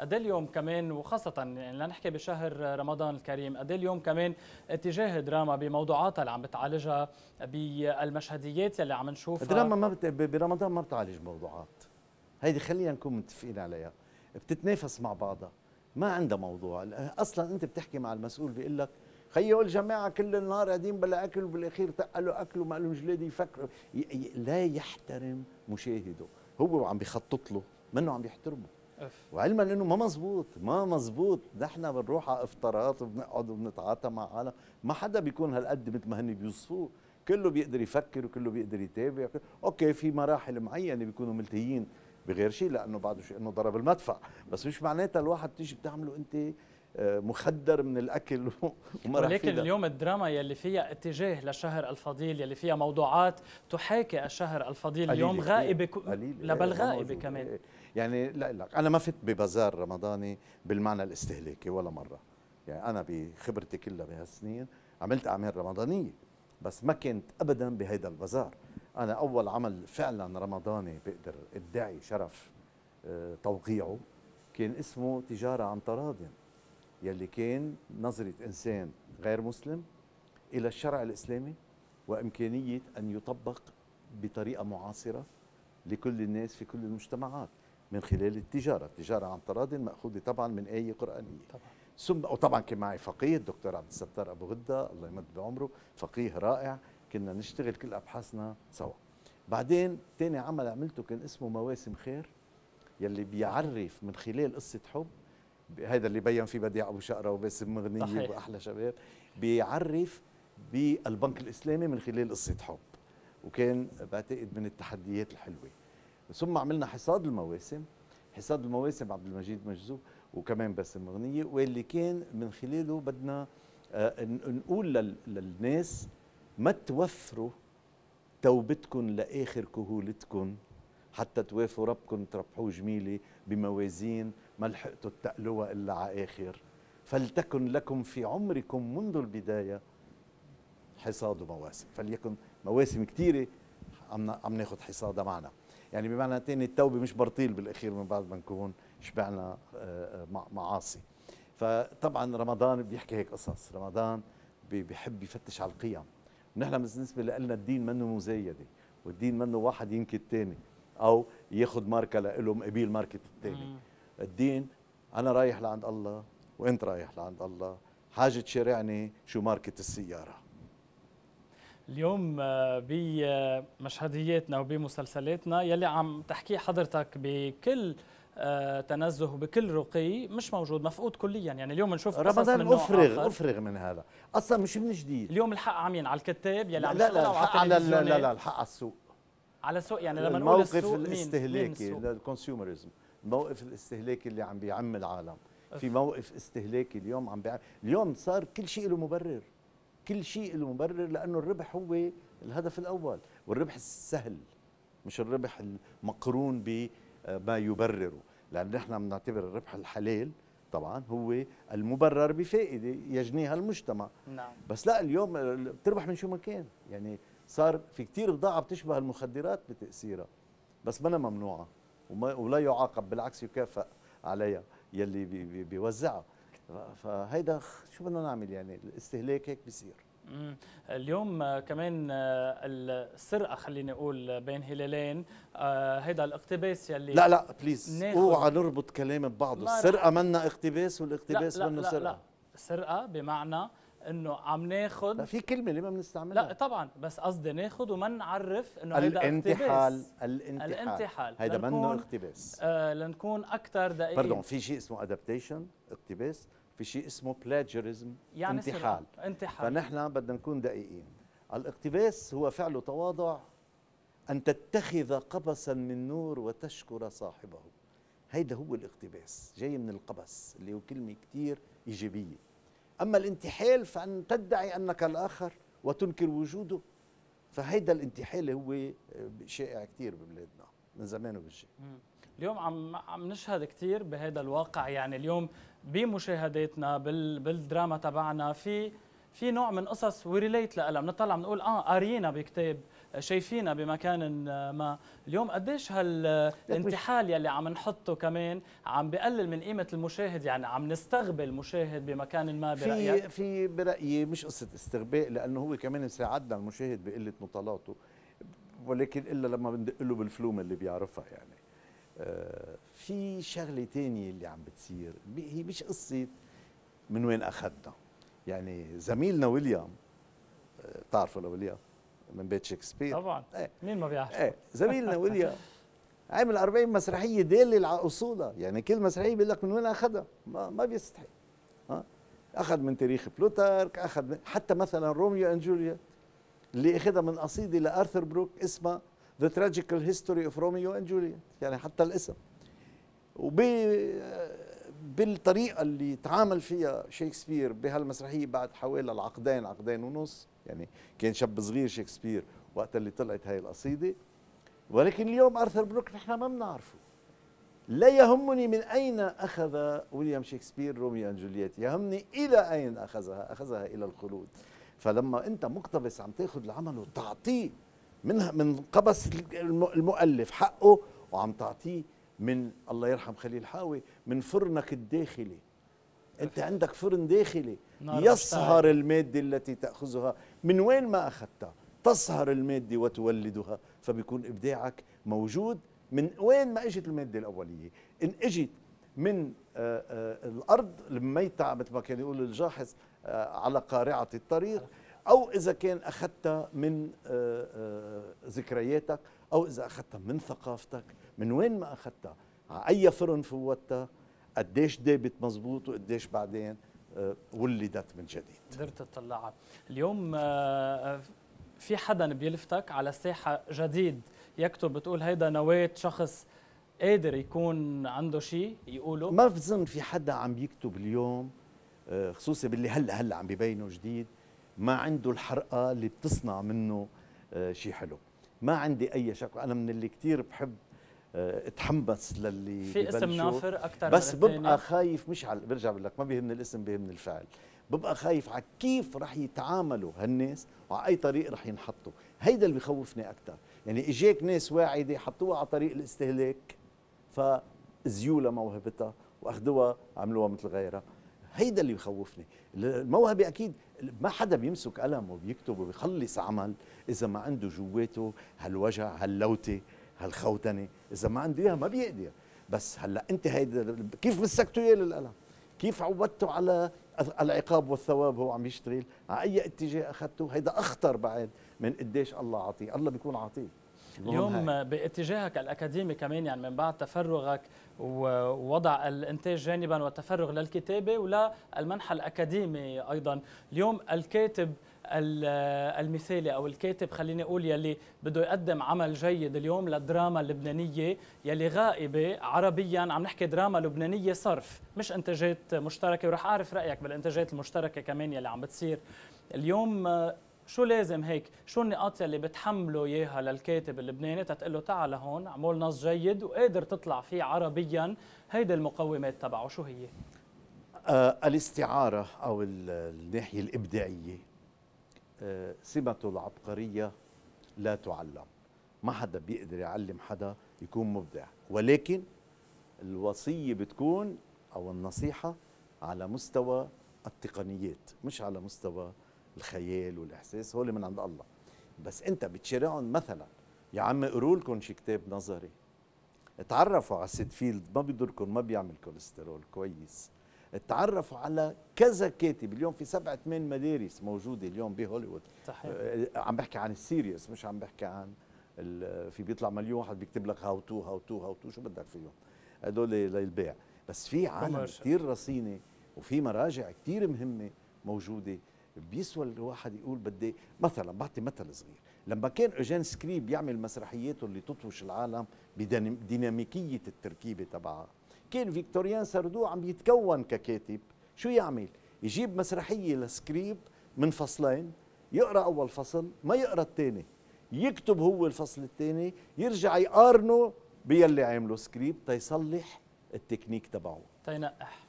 قد اليوم كمان وخاصة يعني لنحكي بشهر رمضان الكريم قد اليوم كمان اتجاه الدراما بموضوعاتها اللي عم بتعالجها بالمشهديات يلي عم نشوفها. الدراما ما بت... برمضان ما بتعالج موضوعات. هيدي خلينا نكون متفقين عليها. بتتنافس مع بعضها. ما عندها موضوع. أصلا أنت بتحكي مع المسؤول بيقول لك خيو الجماعة كل النهار قاعدين بلا أكل وبالأخير تقلوا أكل وما لهم جلاد يفكروا. لا يحترم مشاهده. هو عم بيخطط له منه عم بيحترمه. أف. وعلما إنه ما مزبوط ما مزبوط نحن بنروح على افطارات وبنقعد وبنتعاطى مع عالم. ما حدا بيكون هالقد مثل ما هن بيوصفوه. كله بيقدر يفكر وكله بيقدر يتابع. okay في مراحل معينة بيكونوا ملتهيين بغير شيء لأنه بعده شيء إنه ضرب المدفع. بس مش معناتها الواحد تيجي بتعمله أنت آه، مخدر من الأكل وما رح ولكن. اليوم الدراما يلي فيها اتجاه للشهر الفضيل يلي فيها موضوعات تحاكي الشهر الفضيل. اليوم قليلة، لا إيه، موجودة، كمان. إيه. يعني لا لا أنا ما فت ببازار رمضاني بالمعنى الاستهلاكي ولا مرة. يعني أنا بخبرتي كلها بهالسنين عملت أعمال رمضانية بس ما كنت ابدا بهيدا البازار. أنا أول عمل فعلا رمضاني بقدر إدعي شرف آه، توقيعه كان اسمه تجارة عن تراض يلي كان نظرة إنسان غير مسلم إلى الشرع الإسلامي وإمكانية أن يطبق بطريقة معاصرة لكل الناس في كل المجتمعات. من خلال التجارة، التجارة عن تراض مأخوذة طبعا من آية قرآنية. طبعا. ثم وطبعا كان معي فقيه الدكتور عبد الستار أبو غدة الله يمد بعمره، فقيه رائع، كنا نشتغل كل أبحاثنا سوا. بعدين ثاني عمل عملته كان اسمه مواسم خير يلي بيعرف من خلال قصة حب هذا اللي بين فيه بديع أبو شقرة وباسم مغنية. وأحلى شباب بيعرف بالبنك الإسلامي من خلال قصة حب وكان بعتقد من التحديات الحلوة ثم عملنا حصاد المواسم حصاد المواسم عبد المجيد مجذوب وكمان باسم مغنيه واللي كان من خلاله بدنا آه، نقول لل- للناس ما توفروا توبتكم لآخر كهولتكم حتى توافوا ربكم تربحوه جميلة بموازين ما لحقتوا تقلوها إلا على آخر. فلتكن لكم في عمركم منذ البداية حصاد ومواسم. فليكن مواسم كثيره عم عم ناخذ حصادها معنا. يعني بمعنى تاني التوبة مش برطيل بالأخير من بعد ما نكون شبعنا آه، آه، مع- معاصي فطبعا رمضان بيحكي هيك قصص. رمضان بي- بيحب يفتش على القيم. ونحن بالنسبة لنا الدين منه مزايده والدين منه واحد ينكي الثاني أو ياخذ ماركة لإله مقابل ماركة الثاني. الدين أنا رايح لعند الله وأنت رايح لعند الله. حاجة تشارعني شو ماركة السيارة. اليوم آه، بمشهدياتنا وبمسلسلاتنا يلي عم تحكيه حضرتك بكل آه، تنزه وبكل رقي مش موجود مفقود كليا. يعني اليوم نشوف قصص من رمضان نوع أفرغ آخر. أفرغ من هذا. أصلا مش من جديد. اليوم الحق عمين على الكتاب يلي لا عم لا لا الحق على لا, لا لا الحق على السوق. على السوق يعني لما نقول السوق الاستهلاكي؟ الكونسيومرزم الموقف الاستهلاكي اللي عم بيعم العالم. في. موقف استهلاكي اليوم عم بيعم اليوم صار كل شيء له مبرر. كل شيء له مبرر لأنه الربح هو الهدف الأول والربح السهل مش الربح المقرون بما يبرره. لأن نحن بنعتبر الربح الحلال طبعا هو المبرر بفائدة يجنيها المجتمع. نعم. بس لا اليوم ال- بتربح من شو ما كان. يعني صار في كتير بضاعة بتشبه المخدرات بتأثيرها. بس ما ممنوعة وما ولا يعاقب بالعكس يكافئ عليها يلي بي بي بيوزعها. فهيدا شو بدنا نعمل يعني؟ الاستهلاك هيك بيصير. اليوم آه، كمان آه، السرقة خليني أقول بين هلالين آه، هيدا الاقتباس يلي لا لا please اوعى نربط كلام ببعضه. السرقة منا اقتباس لا والاقتباس لا منه لا, سرقة. لا. سرقه بمعنى إنه عم ناخذ في كلمة اللي ما بنستعملها؟ لا طبعا بس قصدي ناخذ وما نعرف إنه هيدا الانتحال الانتحال. الانتحال. هيدا منه اقتباس. آه لنكون أكثر دقيقين باردون في شيء اسمه ادابتيشن اقتباس. في شيء اسمه بلاجرزم يعني انتحال. انتحال. فنحن بدنا نكون دقيقين. الاقتباس هو فعل تواضع أن تتخذ قبسا من نور وتشكر صاحبه. هيدا هو الاقتباس. جاي من القبس اللي هو كلمة كتير إيجابية. أما الانتحال فأن تدعي أنك الآخر وتنكر وجوده فهيدا الانتحال هو شائع كتير ببلادنا من زمان وبالشيء. اليوم عم عم نشهد كثير بهذا الواقع يعني اليوم بمشاهداتنا بال بالدراما تبعنا في في نوع من قصص وريليت لها بنطلع بنقول آه قارينا بكتاب شايفينها بمكان ما. اليوم قديش هالانتحال يلي عم نحطه كمان عم بقلل من قيمة المشاهد يعني عم نستغبى المشاهد بمكان ما برأيك؟ في في برأيي مش قصة استغباء لأنه هو كمان ساعدنا المشاهد بقلة مطالاته ولكن إلا لما بندق له بالفلوم اللي بيعرفها يعني. آه في شغلة ثانية اللي عم بتصير هي مش قصة من وين أخذنا. يعني زميلنا ويليام آه، بتعرفوا لويليام؟ من بيت شكسبير. طبعا. إيه. مين ما بيعرف؟ إيه. زميلنا ويليام عمل 40 مسرحية دالة على اصولها يعني كل مسرحية بيقول لك من وين أخذها؟ ما, ما بيستحي ها؟ أخذ من تاريخ بلوتارك أخذ من حتى مثلا Romeo and Juliet اللي أخذها من قصيده لارثر بروك اسمها The Tragical History of Romeo and Juliet يعني حتى الاسم. وب بالطريقة اللي تعامل فيها شكسبير بهالمسرحية بعد حوالي العقدين عقدين ونص يعني كان شاب صغير شكسبير وقت اللي طلعت هاي القصيدة. ولكن اليوم أرثر بروك نحن ما بنعرفه. لا يهمني من أين أخذ ويليام شكسبير روميو and جولييت يهمني إلى أين أخذها أخذها إلى الخلود. فلما أنت مقتبس عم تأخذ العمل وتعطيه من من قبس المؤلف حقه وعم تعطيه من الله يرحم خليل حاوي من فرنك الداخلي. أنت عندك فرن داخلي. يصهر الماده التي تأخذها. من وين ما أخذتها؟ تصهر الماده وتولدها. فبيكون إبداعك موجود. من وين ما إجت الماده الأولية؟ إن إجت من آآ آه، آآ آه، الأرض الميتة مثل ما كان يقول الجاحظ آه، على قارعة الطريق. أو إذا كان أخذتها من ذكرياتك. أو إذا أخذتها من ثقافتك. من وين ما أخذتها؟ على أي فرن فوتها؟ قديش دابت مزبوط وقديش بعدين؟ ولدت من جديد. قدرت تطلعها. اليوم آه، في حدا بيلفتك على ساحة جديد يكتب بتقول هيدا نواة شخص قادر يكون عنده شيء يقوله؟ ما بظن في حدا عم يكتب اليوم آه، خصوصي باللي هلأ هلأ عم ببينه جديد ما عنده الحرقة اللي بتصنع منه شيء حلو. ما عندي أي شك أنا من اللي كثير بحب آه، اتحمس للي في اسم نافر أكثر بس ببقى خايف مش على برجع بقول لك ما بيهمني الاسم بيهمني الفعل. ببقى خايف على كيف رح يتعاملوا هالناس وعلى أي طريق رح ينحطوا. هيدا اللي بخوفني أكثر يعني اجاك ناس واعدة حطوها على طريق الاستهلاك فزيوا لموهبتها وأخذوها عملوها مثل غيرها. هيدا اللي بخوفني. الموهبة أكيد ما حدا بيمسك قلم وبيكتب وبيخلص عمل إذا ما عنده جواته هالوجع هاللوتة هالخوتنة. إذا ما عنده إياها ما بيقدر. بس هلأ أنت هيدا كيف مسكته اياه للقلم كيف عودته على العقاب والثواب هو عم يشتغل؟ على أي اتجاه أخذته؟ هيدا أخطر بعد من قديش الله عطيه الله بيكون عطيه اليوم هاي. باتجاهك الأكاديمي كمان يعني من بعد تفرغك ووضع الإنتاج جانبا والتفرغ للكتابة وللمنحى الأكاديمي أيضا. اليوم الكاتب المثالي أو الكاتب خليني أقول يلي بده يقدم عمل جيد اليوم للدراما اللبنانيه يلي غائبة عربيا. عم نحكي دراما لبنانية صرف مش إنتاجات مشتركة. ورح أعرف رأيك بالإنتاجات المشتركة كمان يلي عم بتصير. اليوم شو لازم هيك؟ شو النقاط اللي بتحمله إياها للكاتب اللبناني؟ تتقول له تعال لهون عمول نص جيد وقادر تطلع فيه عربيا. هيدي المقومات تبعه شو هي؟ آه الاستعارة أو الناحية الإبداعية. سمته العبقرية لا تعلم. ما حدا بيقدر يعلم حدا يكون مبدع. ولكن الوصية بتكون أو النصيحة على مستوى التقنيات مش على مستوى الخيال والإحساس. هول من عند الله. بس أنت بتشارعهم مثلا. يا عم اقروا لكم شي كتاب نظري. تعرفوا على سيد فيلد. ما بيضركم ما بيعمل كوليسترول كويس. تعرفوا على كذا كاتب. اليوم في سبعة ثمان مدارس موجودة اليوم بهوليوود. صحيح. آه، عم بحكي عن ال serious مش عم بحكي عن في بيطلع مليون واحد بيكتب لك how to how to how to شو بدك فيهم؟ هدول للبيع. بس في عالم كثير رصينة وفي مراجع كثير مهمة موجودة بيسوى الواحد يقول بدي مثلا بعطي مثل صغير. لما كان اوجين سكريب يعمل مسرحياته اللي تطوش العالم بديناميكية التركيبة تبعها كان فيكتوريان ساردو عم يتكون ككاتب. شو يعمل؟ يجيب مسرحية لسكريب من فصلين يقرأ أول فصل ما يقرأ الثاني. يكتب هو الفصل الثاني يرجع يقارنه باللي عامله سكريب تيصلح التكنيك تبعه. تينقح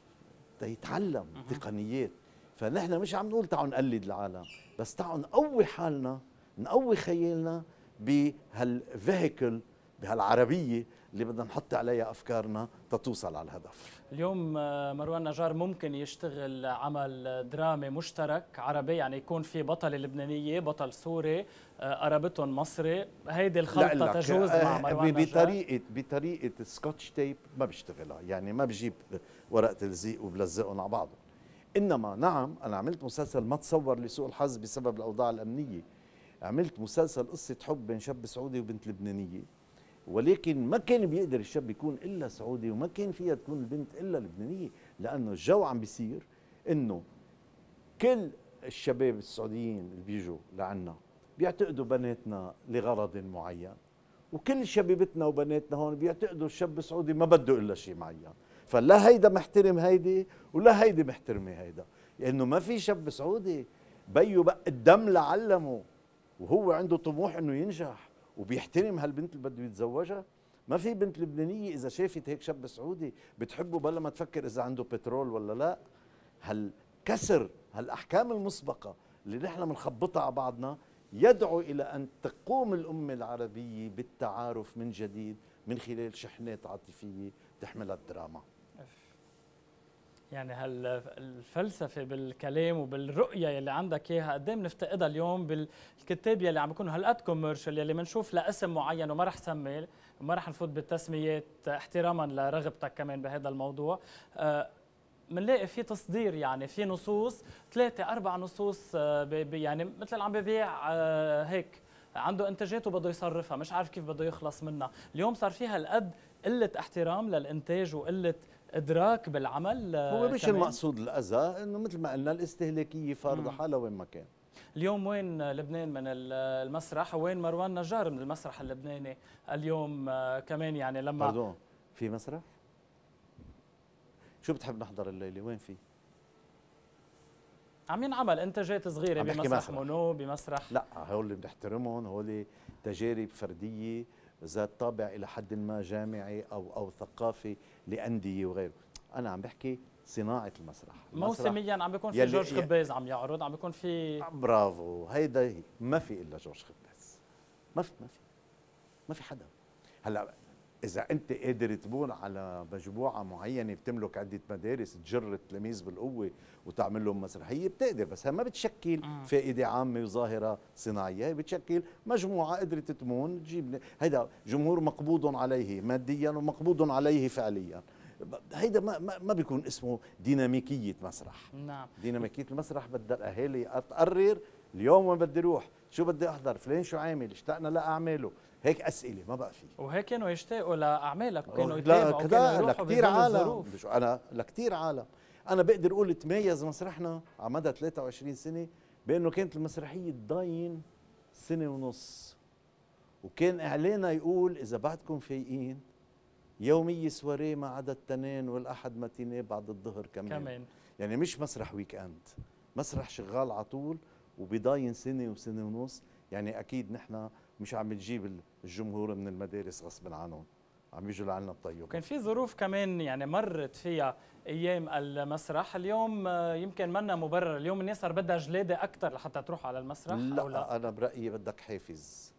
تيتعلم تقنيات. فنحن مش عم نقول تعالوا نقلد العالم بس تعالوا نقوي حالنا نقوي خيالنا بهال vehicle بهالعربية اللي بدنا نحط عليها أفكارنا تتوصل على الهدف. اليوم آه، مروان نجار ممكن يشتغل عمل درامي مشترك عربي يعني يكون في بطلة لبنانية بطل سوري آه، قرابتهم مصري. هيدي الخلطة تجوز مع آه، مروان نجار؟ بطريقه بطريقة السكوتش تيب ما بيشتغلها. يعني ما بجيب ورقة الزيق وبلزقهم على بعضهم. إنما نعم أنا عملت مسلسل ما تصور لسوء الحظ بسبب الأوضاع الأمنية. عملت مسلسل قصة حب بين شاب سعودي وبنت لبنانية. ولكن ما كان بيقدر الشاب يكون إلا سعودي وما كان فيها تكون البنت إلا لبنانية لأنه الجو عم بيصير إنه كل الشباب السعوديين اللي بيجوا لعنا بيعتقدوا بناتنا لغرض معين وكل شبيبتنا وبناتنا هون بيعتقدوا الشاب السعودي ما بده إلا شيء معين. فلا هيدا محترم هيدي ولا هيدي محترمة هيدا لأنه ما في شاب سعودي بيو بقى الدم لعلمه وهو عنده طموح إنه ينجح. وبيحترم هالبنت اللي بده يتزوجها. ما في بنت لبنانية إذا شافت هيك شاب سعودي بتحبه بلا ما تفكر إذا عنده بترول ولا لا. هالكسر هالأحكام المسبقة اللي نحن بنخبطها على بعضنا يدعو إلى أن تقوم الأمة العربية بالتعارف من جديد من خلال شحنات عاطفية تحملها الدراما. يعني هالفلسفه بالكلام وبالرؤية اللي عندك إياها قد إيه بنفتقدها اليوم بالكتاب يلي عم بيكونوا هالقد كوميرشال يلي بنشوف لاسم معين وما رح سمي وما رح نفوت بالتسميات احتراما لرغبتك كمان بهذا الموضوع. بنلاقي آه، في تصدير يعني في نصوص ثلاثة أربع نصوص آه، يعني مثل اللي عم ببيع آه، هيك. عنده إنتاجات وبده يصرفها مش عارف كيف بده يخلص منها. اليوم صار فيها هالقد قلة احترام للإنتاج وقلة إدراك بالعمل هو مش. المقصود الأذى إنه مثل ما قلنا الاستهلاكية فارضه حالها وين ما كان. اليوم وين لبنان من المسرح وين مروان نجار من المسرح اللبناني اليوم آه، كمان يعني لما باردون في مسرح؟ شو بتحب نحضر الليلة؟ وين في؟ عم ينعمل انتاجات صغيرة بمسرح مونو بمسرح؟ لا هول اللي بنحترمهم هول تجارب فردية ذات طابع إلى حد ما جامعي أو أو ثقافي. لأندية وغيره. أنا عم بحكي صناعة المسرح. موسميا عم بيكون في جورج خباز عم يعرض عم بيكون في برافو. هيدا ما في إلا جورج خباز ما في ما في. ما في حدا. هلأ إذا أنت قادر تبون على مجموعة معينة بتملك عدة مدارس تجر التلاميذ بالقوة وتعمل لهم مسرحيه بتقدر بس ما بتشكل فائدة عامة وظاهرة صناعية بتشكل مجموعة قدرت تمون تجيب هيدا جمهور مقبوض عليه ماديا ومقبوض عليه فعليا. هيدا ما ما بيكون اسمه ديناميكية مسرح. نعم. ديناميكية المسرح بدها الأهالي تقرر اليوم وين بدي أروح شو بدي أحضر فلان شو عامل اشتقنا لأعماله. هيك أسئلة ما بقى في وهيك كانوا يشتاقوا لأعمالك كانوا يتابعوا لا لكثير عالم. أنا لكثير عالم. أنا بقدر أقول تميز مسرحنا على مدى 23 سنة بأنه كانت المسرحية تضاين سنة ونص. وكان إعلانها يقول إذا بعدكم فايقين يومية سواريه ما عدا التنين والأحد متينيه بعد الظهر كمان. كمان. يعني مش مسرح weekend مسرح شغال على طول وبيضاين سنة وسنة ونص. يعني أكيد نحن مش عم نجيب الجمهور من المدارس غصبا عنهم. عم يجوا لعنا الطيب. كان في ظروف كمان يعني مرت فيها أيام المسرح. اليوم آه، يمكن منا مبرر. اليوم الناس صار بدها جلادة أكثر لحتى تروح على المسرح لا, أو لا؟ أنا برأيي بدك حافز.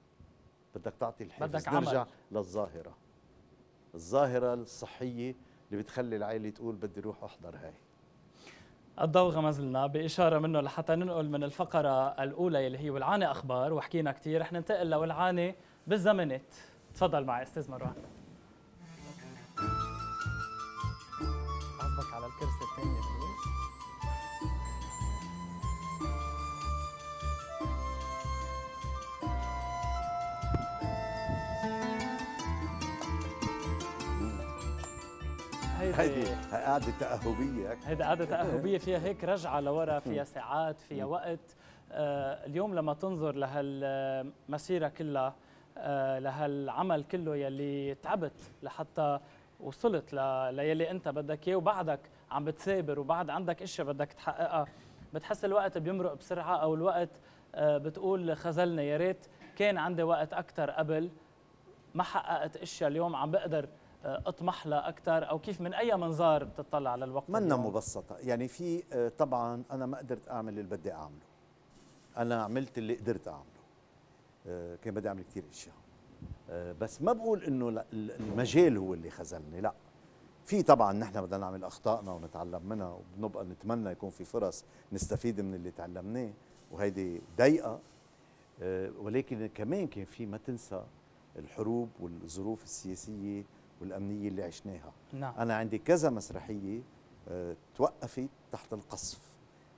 بدك تعطي الحافز. بدك نرجع عمل. للظاهرة. الظاهرة الصحية اللي بتخلي العائله تقول بدي أروح أحضر هاي. الضوء غمزلنا بإشارة منه لحتى ننقل من الفقرة الأولى اللي هي ولعانة أخبار وحكينا كثير رح ننتقل لولعانة بالزمنت تفضل معي أستاذ مروان. هيدي هيدي قاعدة تأهبية. هيدي قعدة تأهبية فيها هيك رجعة لورا فيها ساعات فيها وقت. آه اليوم لما تنظر لهالمسيرة كلها آه لهالعمل كله يلي تعبت لحتى وصلت ل- ليلي أنت بدك إياه وبعدك عم بتثابر وبعد عندك إشياء بدك تحققها. بتحس الوقت بيمرق بسرعة أو الوقت آه بتقول خذلنا يا ريت كان عندي وقت أكثر قبل. ما حققت إشياء اليوم عم بقدر اطمح لها أكثر أو كيف من أي منظار بتطلع على الوقت منا؟ مبسطة. يعني في آه، طبعا أنا ما قدرت أعمل اللي بدي أعمله. أنا عملت اللي قدرت أعمله. آه، كان بدي أعمل كثير أشياء. آه، بس ما بقول ال- المجال هو اللي خذلني لا. في طبعا نحن بدنا نعمل أخطائنا ونتعلم منها وبنبقى نتمنى يكون في فرص نستفيد من اللي تعلمناه وهيدي ضيقة. آه، ولكن كمان كان في ما تنسى الحروب والظروف السياسية والأمنية اللي عشناها. نعم. أنا عندي كذا مسرحية آه، توقفت تحت القصف.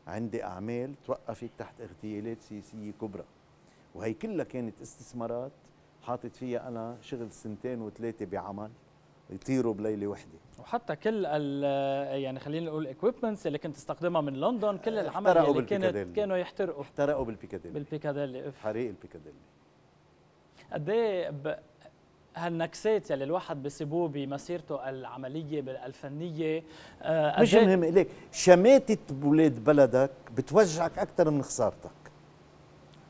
عندي أعمال توقفت تحت اغتيالات سياسية كبرى. وهي كلها كانت استثمارات حاطط فيها أنا شغل سنتين وثلاثة بعمل يطيروا بليلة وحدة. وحتى كل ال يعني خلينا نقول الاكويبمنتس اللي كنت تستخدمها من لندن كل العمل اللي كانت. كانوا يحترقوا. احترقوا بالبيكاديلي. بالبيكاديلي. حريق البيكاديلي. قد إيه هالنكسات يلي الواحد بيصيبوه بمسيرته العملية الفنيه آه، مش مهم إليك. شماتة ولاد بلدك بتوجعك أكثر من خسارتك.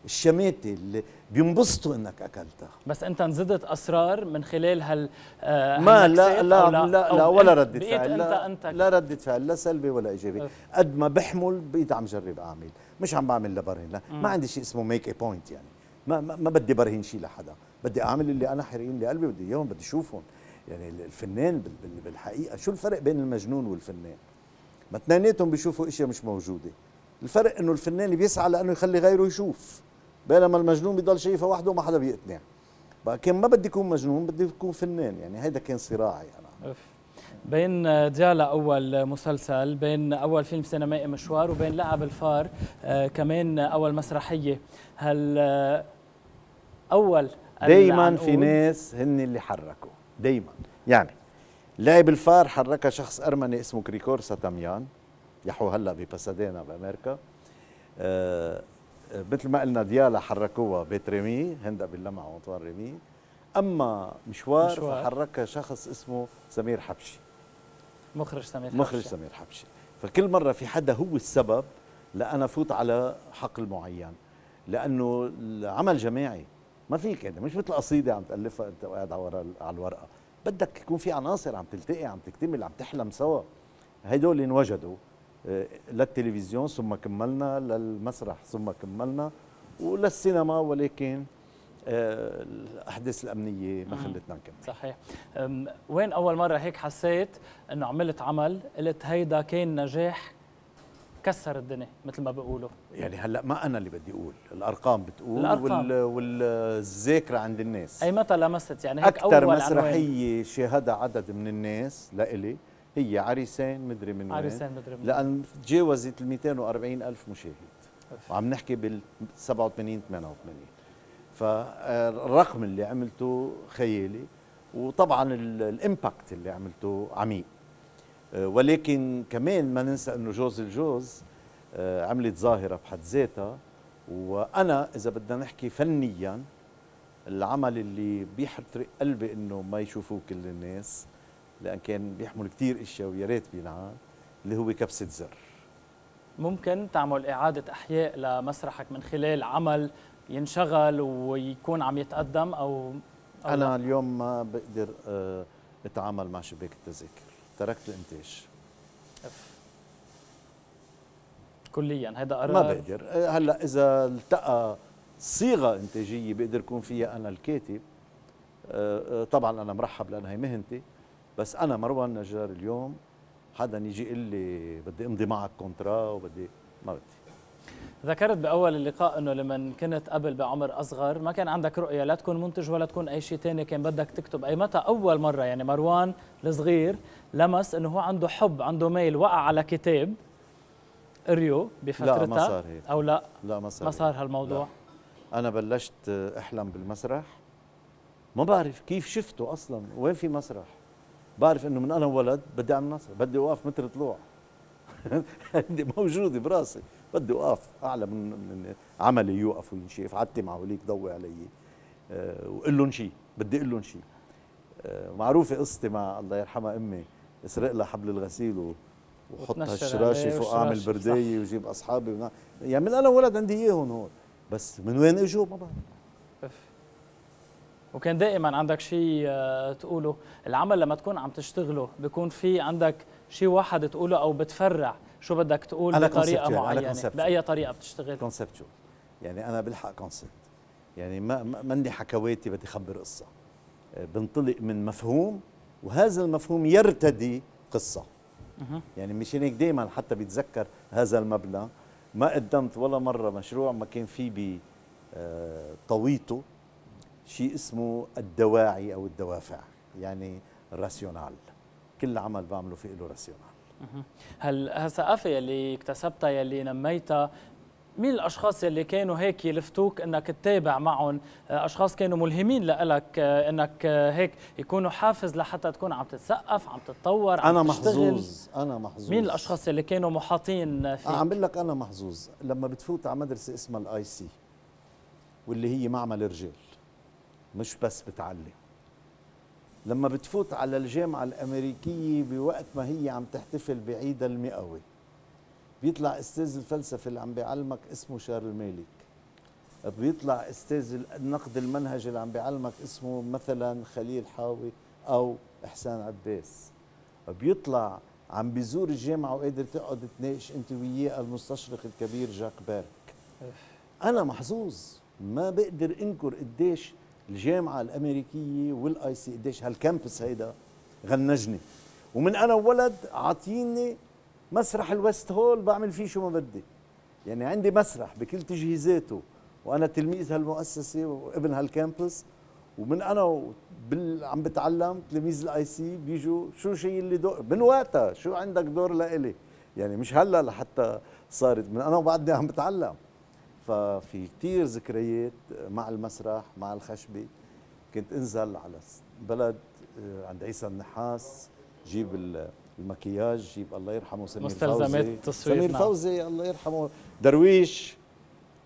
الشماتة اللي بينبسطوا إنك أكلتها. بس أنت انزدت أسرار من خلال هال آه، ما لا لا لا, لا, لا ولا ردة فعل لا, انت لا ردة فعل لا سلبي ولا إيجابي. قد ما بحمل بقيت عم جرب أعمل. مش عم بعمل لبرهن لا. ما عندي شيء اسمه make a point يعني. ما, ما, ما بدي برهن شيء لحدا. بدي أعمل اللي أنا حرقين لي قلبي بدي إياهم بدي أشوفهم. يعني الفنان بال- بال- بالحقيقة شو الفرق بين المجنون والفنان؟ ما اثنيناتهم بيشوفوا إشياء مش موجودة. الفرق إنه الفنان بيسعى لأنه يخلي غيره يشوف بينما المجنون بيضل شايفها وحده وما حدا بيقتنع بقى كان ما بدي اكون مجنون بدي اكون فنان. يعني هيدا كان صراعي أنا. أف. بين ديالا اول مسلسل بين أول فيلم سينمائي مشوار وبين لعب الفار آه كمان أول مسرحية. هل آه أول دايما في ناس هن اللي حركوا دايما. يعني لعب الفار حركها شخص أرمني اسمه كريكور ساتاميان يحو هلأ بباسادينا بأمريكا. آه مثل ما قلنا ديالا حركوها بيت ريمي هندا باللمع وانطوان ريمي. أما مشوار, مشوار. فحركها شخص اسمه سمير حبشي. مخرج سمير مخرج حبشة. سمير حبشي. فكل مرة في حدا هو السبب لأنا فوت على حقل معين لأنه العمل جماعي. ما فيك يعني مش مثل قصيدة عم تألفها أنت وقاعد على على الورقة. بدك يكون في عناصر عم تلتقي عم تكتمل عم تحلم سوا. هدول انوجدوا آه، للتلفزيون ثم كملنا للمسرح ثم كملنا وللسينما ولكن آه، الأحداث الأمنية ما خلتنا نكمل. صحيح. وين أول مرة هيك حسيت إنه عملت عمل؟ قلت هيدا كان نجاح كسر الدنيا مثل ما بيقولوا. يعني هلأ ما أنا اللي بدي أقول الأرقام بتقول الأرقام. وال والذاكرة عند الناس. أي متى لمست؟ يعني هيك أكثر أول مسرحية شاهدها عدد من الناس لإلي هي عريسين مدري من وين. عريسين مدري من لأن تجاوزت ال 240 ألف مشاهد. وعم نحكي بال 87 88 فالرقم اللي عملته خيالي وطبعا ال- الإمباكت اللي عملته عميق. ولكن كمان ما ننسى إنه جوز الجوز آه، عملت ظاهرة بحد ذاتها. وأنا إذا بدنا نحكي فنيا العمل اللي بيحترق قلبي إنه ما يشوفوه كل الناس لأن كان بيحمل كثير إشياء ويا ريت بينعاد اللي هو كبسة زر. ممكن تعمل إعادة أحياء لمسرحك من خلال عمل ينشغل ويكون عم يتقدم أو, أو أنا لا؟ اليوم ما بقدر آه، أتعامل مع شباك التذاكر. تركت الانتاج. كليا هذا قرار ما بقدر. هلأ إذا التقى صيغة إنتاجية بقدر اكون فيها أنا الكاتب آه، آه، طبعا أنا مرحب لأن هي مهنتي بس أنا مروان نجار اليوم حدا يجي يقول لي بدي أمضي معك contrat وبدي ما بدي. ذكرت بأول اللقاء إنه لما كنت قبل بعمر أصغر ما كان عندك رؤية لا تكون منتج ولا تكون أي شيء ثاني كان بدك تكتب. أي متى؟ أول مرة. يعني مروان الصغير لمس إنه هو عنده حب عنده ميل وقع على كتاب قريه بفترتها. لا، ما صار هيك. أو لا؟ لا ما صار ما صار. هالموضوع؟ لا. أنا بلشت أحلم بالمسرح. ما بعرف كيف شفته أصلا. وين في مسرح؟ بعرف إنه من أنا ولد بدي أعمل نصر بدي أوقف متر طلوع. عندي موجودة براسي. بدي أوقف أعلى من, من عملي يوقف وينشيف عدتي مع وليك ضوي علي أه وقول لهم شيء بدي أقول لهم شيء أه معروفة قصتي مع الله يرحمها أمي اسرق لها حبل الغسيل و وحطها وتنشر الشراشف عليه واعمل والشراشف، بردية وجيب أصحابي ونا... يعني من أنا ولد عندي إياهم هون بس من وين إجوا؟ ما بعرف. وكان دائما عندك شيء آه، تقوله. العمل لما تكون عم تشتغله بيكون في عندك شيء واحد تقوله أو بتفرع. شو بدك تقول أنا بطريقة أنا معينة؟ conceptual. بأي طريقة بتشتغل؟ conceptual يعني أنا بلحق concept يعني ما ما- ماني حكواتي بدي اخبر قصة. آه، بنطلق من مفهوم وهذا المفهوم يرتدي قصة. يعني مشان هيك دائما حتى بيتذكر هذا المبنى. ما قدمت ولا مرة مشروع ما كان في ب آه، طويته شيء اسمه الدواعي أو الدوافع. يعني راسيونال. كل عمل بعمله في له راسيونال. هل هالثقافه يلي اكتسبتها يلي نميتها مين الأشخاص يلي كانوا هيك يلفتوك إنك تتابع معهم؟ أشخاص كانوا ملهمين لك إنك هيك يكونوا حافز لحتى تكون عم تتثقف عم تتطور عم أنا محظوظ أنا محظوظ. مين الأشخاص اللي كانوا محاطين فيك؟ عم بقول لك أنا محظوظ. لما بتفوت على مدرسة اسمها ال IC واللي هي معمل رجال مش بس بتعلم. لما بتفوت على الجامعة الأمريكية بوقت ما هي عم تحتفل بعيدها المئوي بيطلع أستاذ الفلسفة اللي عم بيعلمك اسمه شارل مالك بيطلع أستاذ النقد المنهج اللي عم بيعلمك اسمه مثلا خليل حاوي أو إحسان عباس. بيطلع عم بيزور الجامعة وقادر تقعد تناقش أنت وياه المستشرق الكبير جاك بيرك أنا محظوظ ما بقدر أنكر قديش الجامعة الأمريكية وال IC قديش هال campus هيدا غنجني. ومن أنا ولد عاطيني مسرح ال West Hall بعمل فيه شو ما بدي. يعني عندي مسرح بكل تجهيزاته وأنا تلميذ هالمؤسسة وابن هال campus ومن أنا بال... عم بتعلم تلاميذ ال IC بيجوا شو شيء اللي دور من وقتها شو عندك دور لإلي؟ يعني مش هلأ لحتى صارت. من أنا وبعدني عم بتعلم. ففي كتير ذكريات مع المسرح مع الخشبة. كنت انزل على بلد آه، عند عيسى النحاس جيب ال- المكياج جيب الله يرحمه سمير مستلزمات فوزي التصوير، سمير نعم. فوزي الله يرحمه. درويش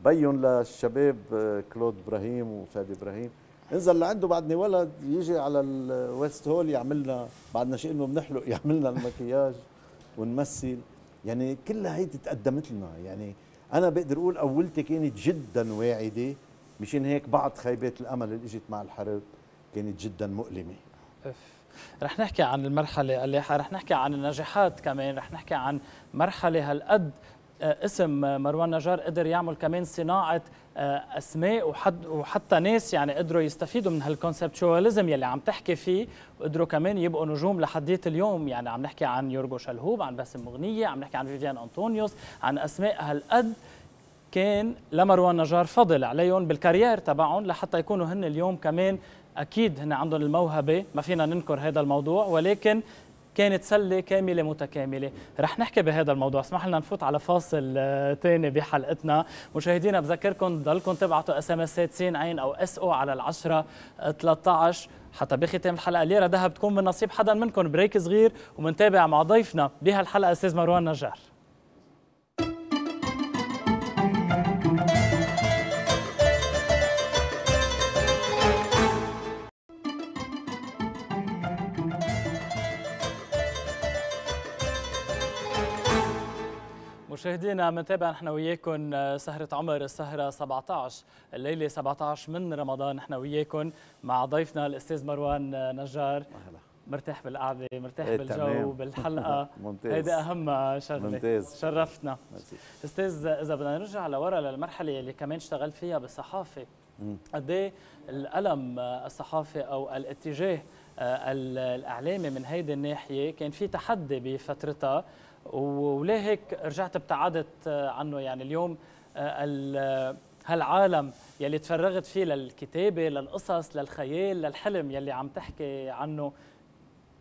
بين للشباب آه، كلود إبراهيم وفادي إبراهيم. انزل لعنده بعدني ولد يجي على ال West Hall يعملنا بعدنا شيء إنه بنحلق يعملنا المكياج ونمثل. يعني كلها هي تقدمت لنا. يعني أنا بقدر أقول أولتي كانت جدا واعدة مشان هيك بعض خيبات الأمل اللي إجت مع الحرب كانت جدا مؤلمة. رح نحكي عن المرحلة اللي رح نحكي عن النجاحات كمان رح نحكي عن مرحلة هالقد آه، اسم مروان نجار قدر يعمل كمان صناعة آه، أسماء وحد وحتى ناس يعني قدروا يستفيدوا من هال conceptualism يلي عم تحكي فيه وقدروا كمان يبقوا نجوم لحديت اليوم. يعني عم نحكي عن يورغو شلهوب عن باسم مغنية عم نحكي عن فيفيان أنطونيوس عن أسماء هالقد كان لمروان نجار فضل عليهم بال career تبعهم لحتى يكونوا هن اليوم كمان أكيد هن عندهم الموهبة. ما فينا ننكر هذا الموضوع ولكن كانت سلة كاملة متكاملة. رح نحكي بهذا الموضوع. اسمح لنا نفوت على فاصل ثاني بحلقتنا. مشاهدينا بذكركم ضلكم تبعتوا SMS سين عين أو S O على العشرة 13 حتى بختام الحلقة ليره ذهب تكون من نصيب حدا منكم. break صغير ومنتابع مع ضيفنا بهالحلقة أستاذ مروان نجار. مشاهدينا بنتابع نحن وياكم آه، سهرة عمر السهرة 17 الليلة 17 من رمضان نحن وياكم مع ضيفنا الأستاذ مروان آه، نجار أهلا. مرتاح بالقعدة مرتاح إيه، بالجو تمام. بالحلقة ممتاز. هيدا أهم شغلة ممتاز. شرفتنا ميرسي. أستاذ إذا بدنا نرجع لورا للمرحلة اللي كمان اشتغلت فيها بالصحافة. قد إيه الألم آه، الصحافي أو الاتجاه ال- الإعلامي من هيدي الناحية كان في تحدي بفترتها وليه هيك رجعت ابتعدت آه، عنه يعني اليوم آه، ال- هالعالم يلي تفرغت فيه للكتابة للقصص للخيال للحلم يلي عم تحكي عنه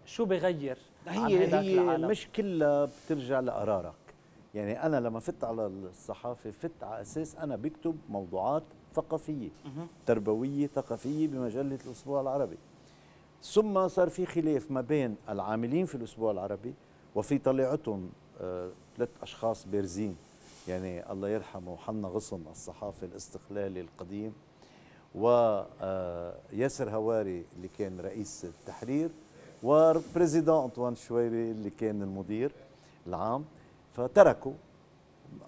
شو بغير عن هي هيداك هي العالم؟ مش كلها بترجع لقرارك يعني أنا لما فت على الصحافة فت على أساس أنا بكتب موضوعات ثقافية مهم. تربوية ثقافية بمجلة الأسبوع العربي ثم صار في خلاف ما بين العاملين في الأسبوع العربي وفي طليعتهم آه، ثلاث أشخاص بارزين. يعني الله يرحمه حنا غصن الصحافي الاستقلالي القديم وياسر هواري اللي كان رئيس التحرير وبريزيدون أنطوان شويري اللي كان المدير العام. فتركوا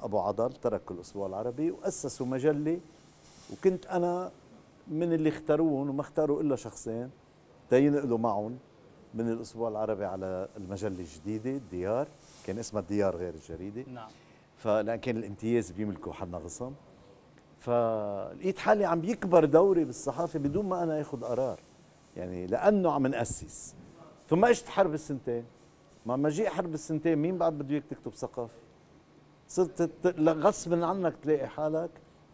أبو عضل تركوا الأسبوع العربي وأسسوا مجلة. وكنت أنا من اللي اختاروهم وما اختاروا إلا شخصين تينقلوا معهم من الأسبوع العربي على المجلة الجديدة الديار كان اسمها الديار غير الجريدة. نعم. فلان كان الامتياز بيملكه حنا غصن. فلقيت حالي عم بيكبر دوري بالصحافة بدون ما أنا آخذ قرار. يعني لأنه عم نأسس. ثم اجت حرب السنتين. ما مجيء حرب السنتين مين بعد بده اياك تكتب ثقافة؟ صرت غصبا عنك تلاقي حالك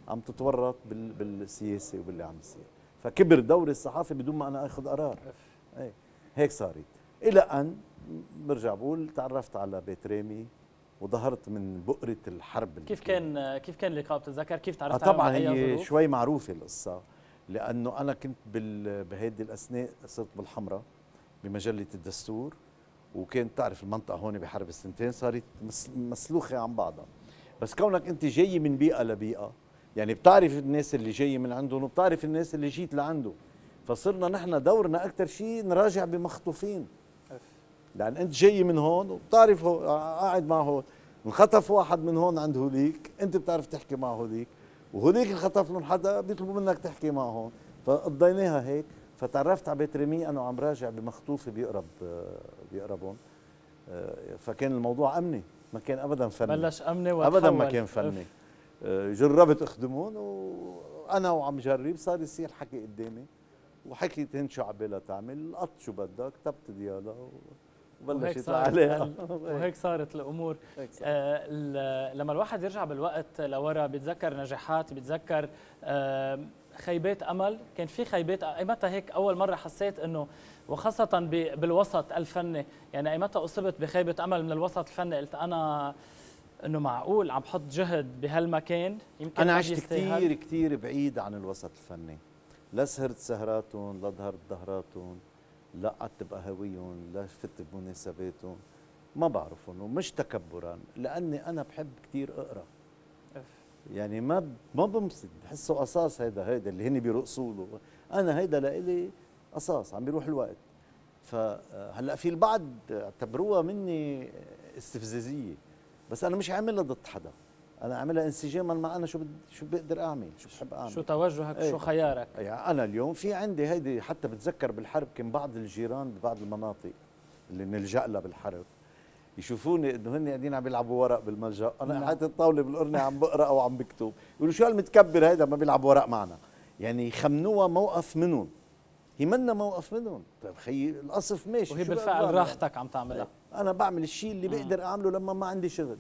عم تتورط بال- بالسياسة وباللي عم يصير. فكبر دوري الصحافة بدون ما أنا آخذ قرار. إيه. هيك صارت إلى أن برجع بقول تعرفت على بيت رامي وظهرت من بؤرة الحرب كيف. كان كيف كان اللقاء بتتذكر كيف آه تعرفت طبعا عليهم بأي هي؟ شوي معروفة القصة لأنه أنا كنت بال... بهيدي الأثناء صرت بالحمراء بمجلة الدستور وكنت تعرف المنطقة هون بحرب السنتين صارت مس... مسلوخة عن بعضها بس كونك أنت جاي من بيئة لبيئة يعني بتعرف الناس اللي جاي من عندهم وبتعرف الناس اللي جيت لعنده فصرنا نحن دورنا أكثر شيء نراجع بمخطوفين. لأن أنت جاي من هون وبتعرف هو قاعد مع هون. انخطف واحد من هون عند هوليك أنت بتعرف تحكي مع هوليك وهوليك انخطف لهم حدا بيطلبوا منك تحكي معهم فقضيناها هيك فتعرفت على بيت ريمي أنا وعم راجع بمخطوفه بيقرب بيقربهم آه، فكان الموضوع أمني ما كان ابدا فني. بلش أمني ابدا ما وتحول. كان فني. آه، جربت أخدمهم وأنا وعم جرب صار يصير حكي قدامي. وحكيت هن شو عبالها تعمل قط شو بدك كتبت وهيك وبلشت صارت عليها. وهيك صارت الأمور. هيك صار. آه لما الواحد يرجع بالوقت لورا بيتذكر نجاحات بيتذكر آه خيبات أمل. كان في خيبات أيمتى هيك أول مرة حسيت إنه وخاصة ب- بالوسط الفني يعني أيمتى أصبت بخيبة أمل من الوسط الفني؟ قلت أنا إنه معقول عم بحط جهد بهالمكان؟ يمكن أنا عشت. كثير كثير بعيد عن الوسط الفني. لا سهرت سهراتهم لا ظهرت ظهراتهم لا قعدت بقهاويهم لا فت بمناسباتهم ما بعرفهم ومش تكبرا لأني أنا بحب كثير أقرأ. يعني ما ما بنبسط بحسه قصاص هيدا هيدا اللي هن بيرقصوا له أنا هيدا لإلي قصاص عم بيروح الوقت. فهلا في البعض اعتبروها مني استفزازية. بس أنا مش عاملها ضد حدا. أنا عاملها انسجاما مع أنا شو بد شو بقدر أعمل شو بحب أعمل. شو توجهك إيه. شو خيارك؟ يعني أنا اليوم في عندي هيدي حتى بتذكر بالحرب كان بعض الجيران ببعض المناطق اللي نلجأ لها بالحرب يشوفوني إنه هن قاعدين عم يلعبوا ورق بالملجأ. أنا نعم. حاطط الطاولة بالقرنه عم بقرأ أو عم بكتب. يقولوا شو هالمتكبر هيدا ما بيلعب ورق معنا؟ يعني يخمنوها موقف منهم. هي منا موقف منهم. طيب خيي القصف ماشي. وهي بالفعل؟ راحتك عم تعملها. أنا بعمل الشيء اللي بقدر أعمله لما ما عندي شغل.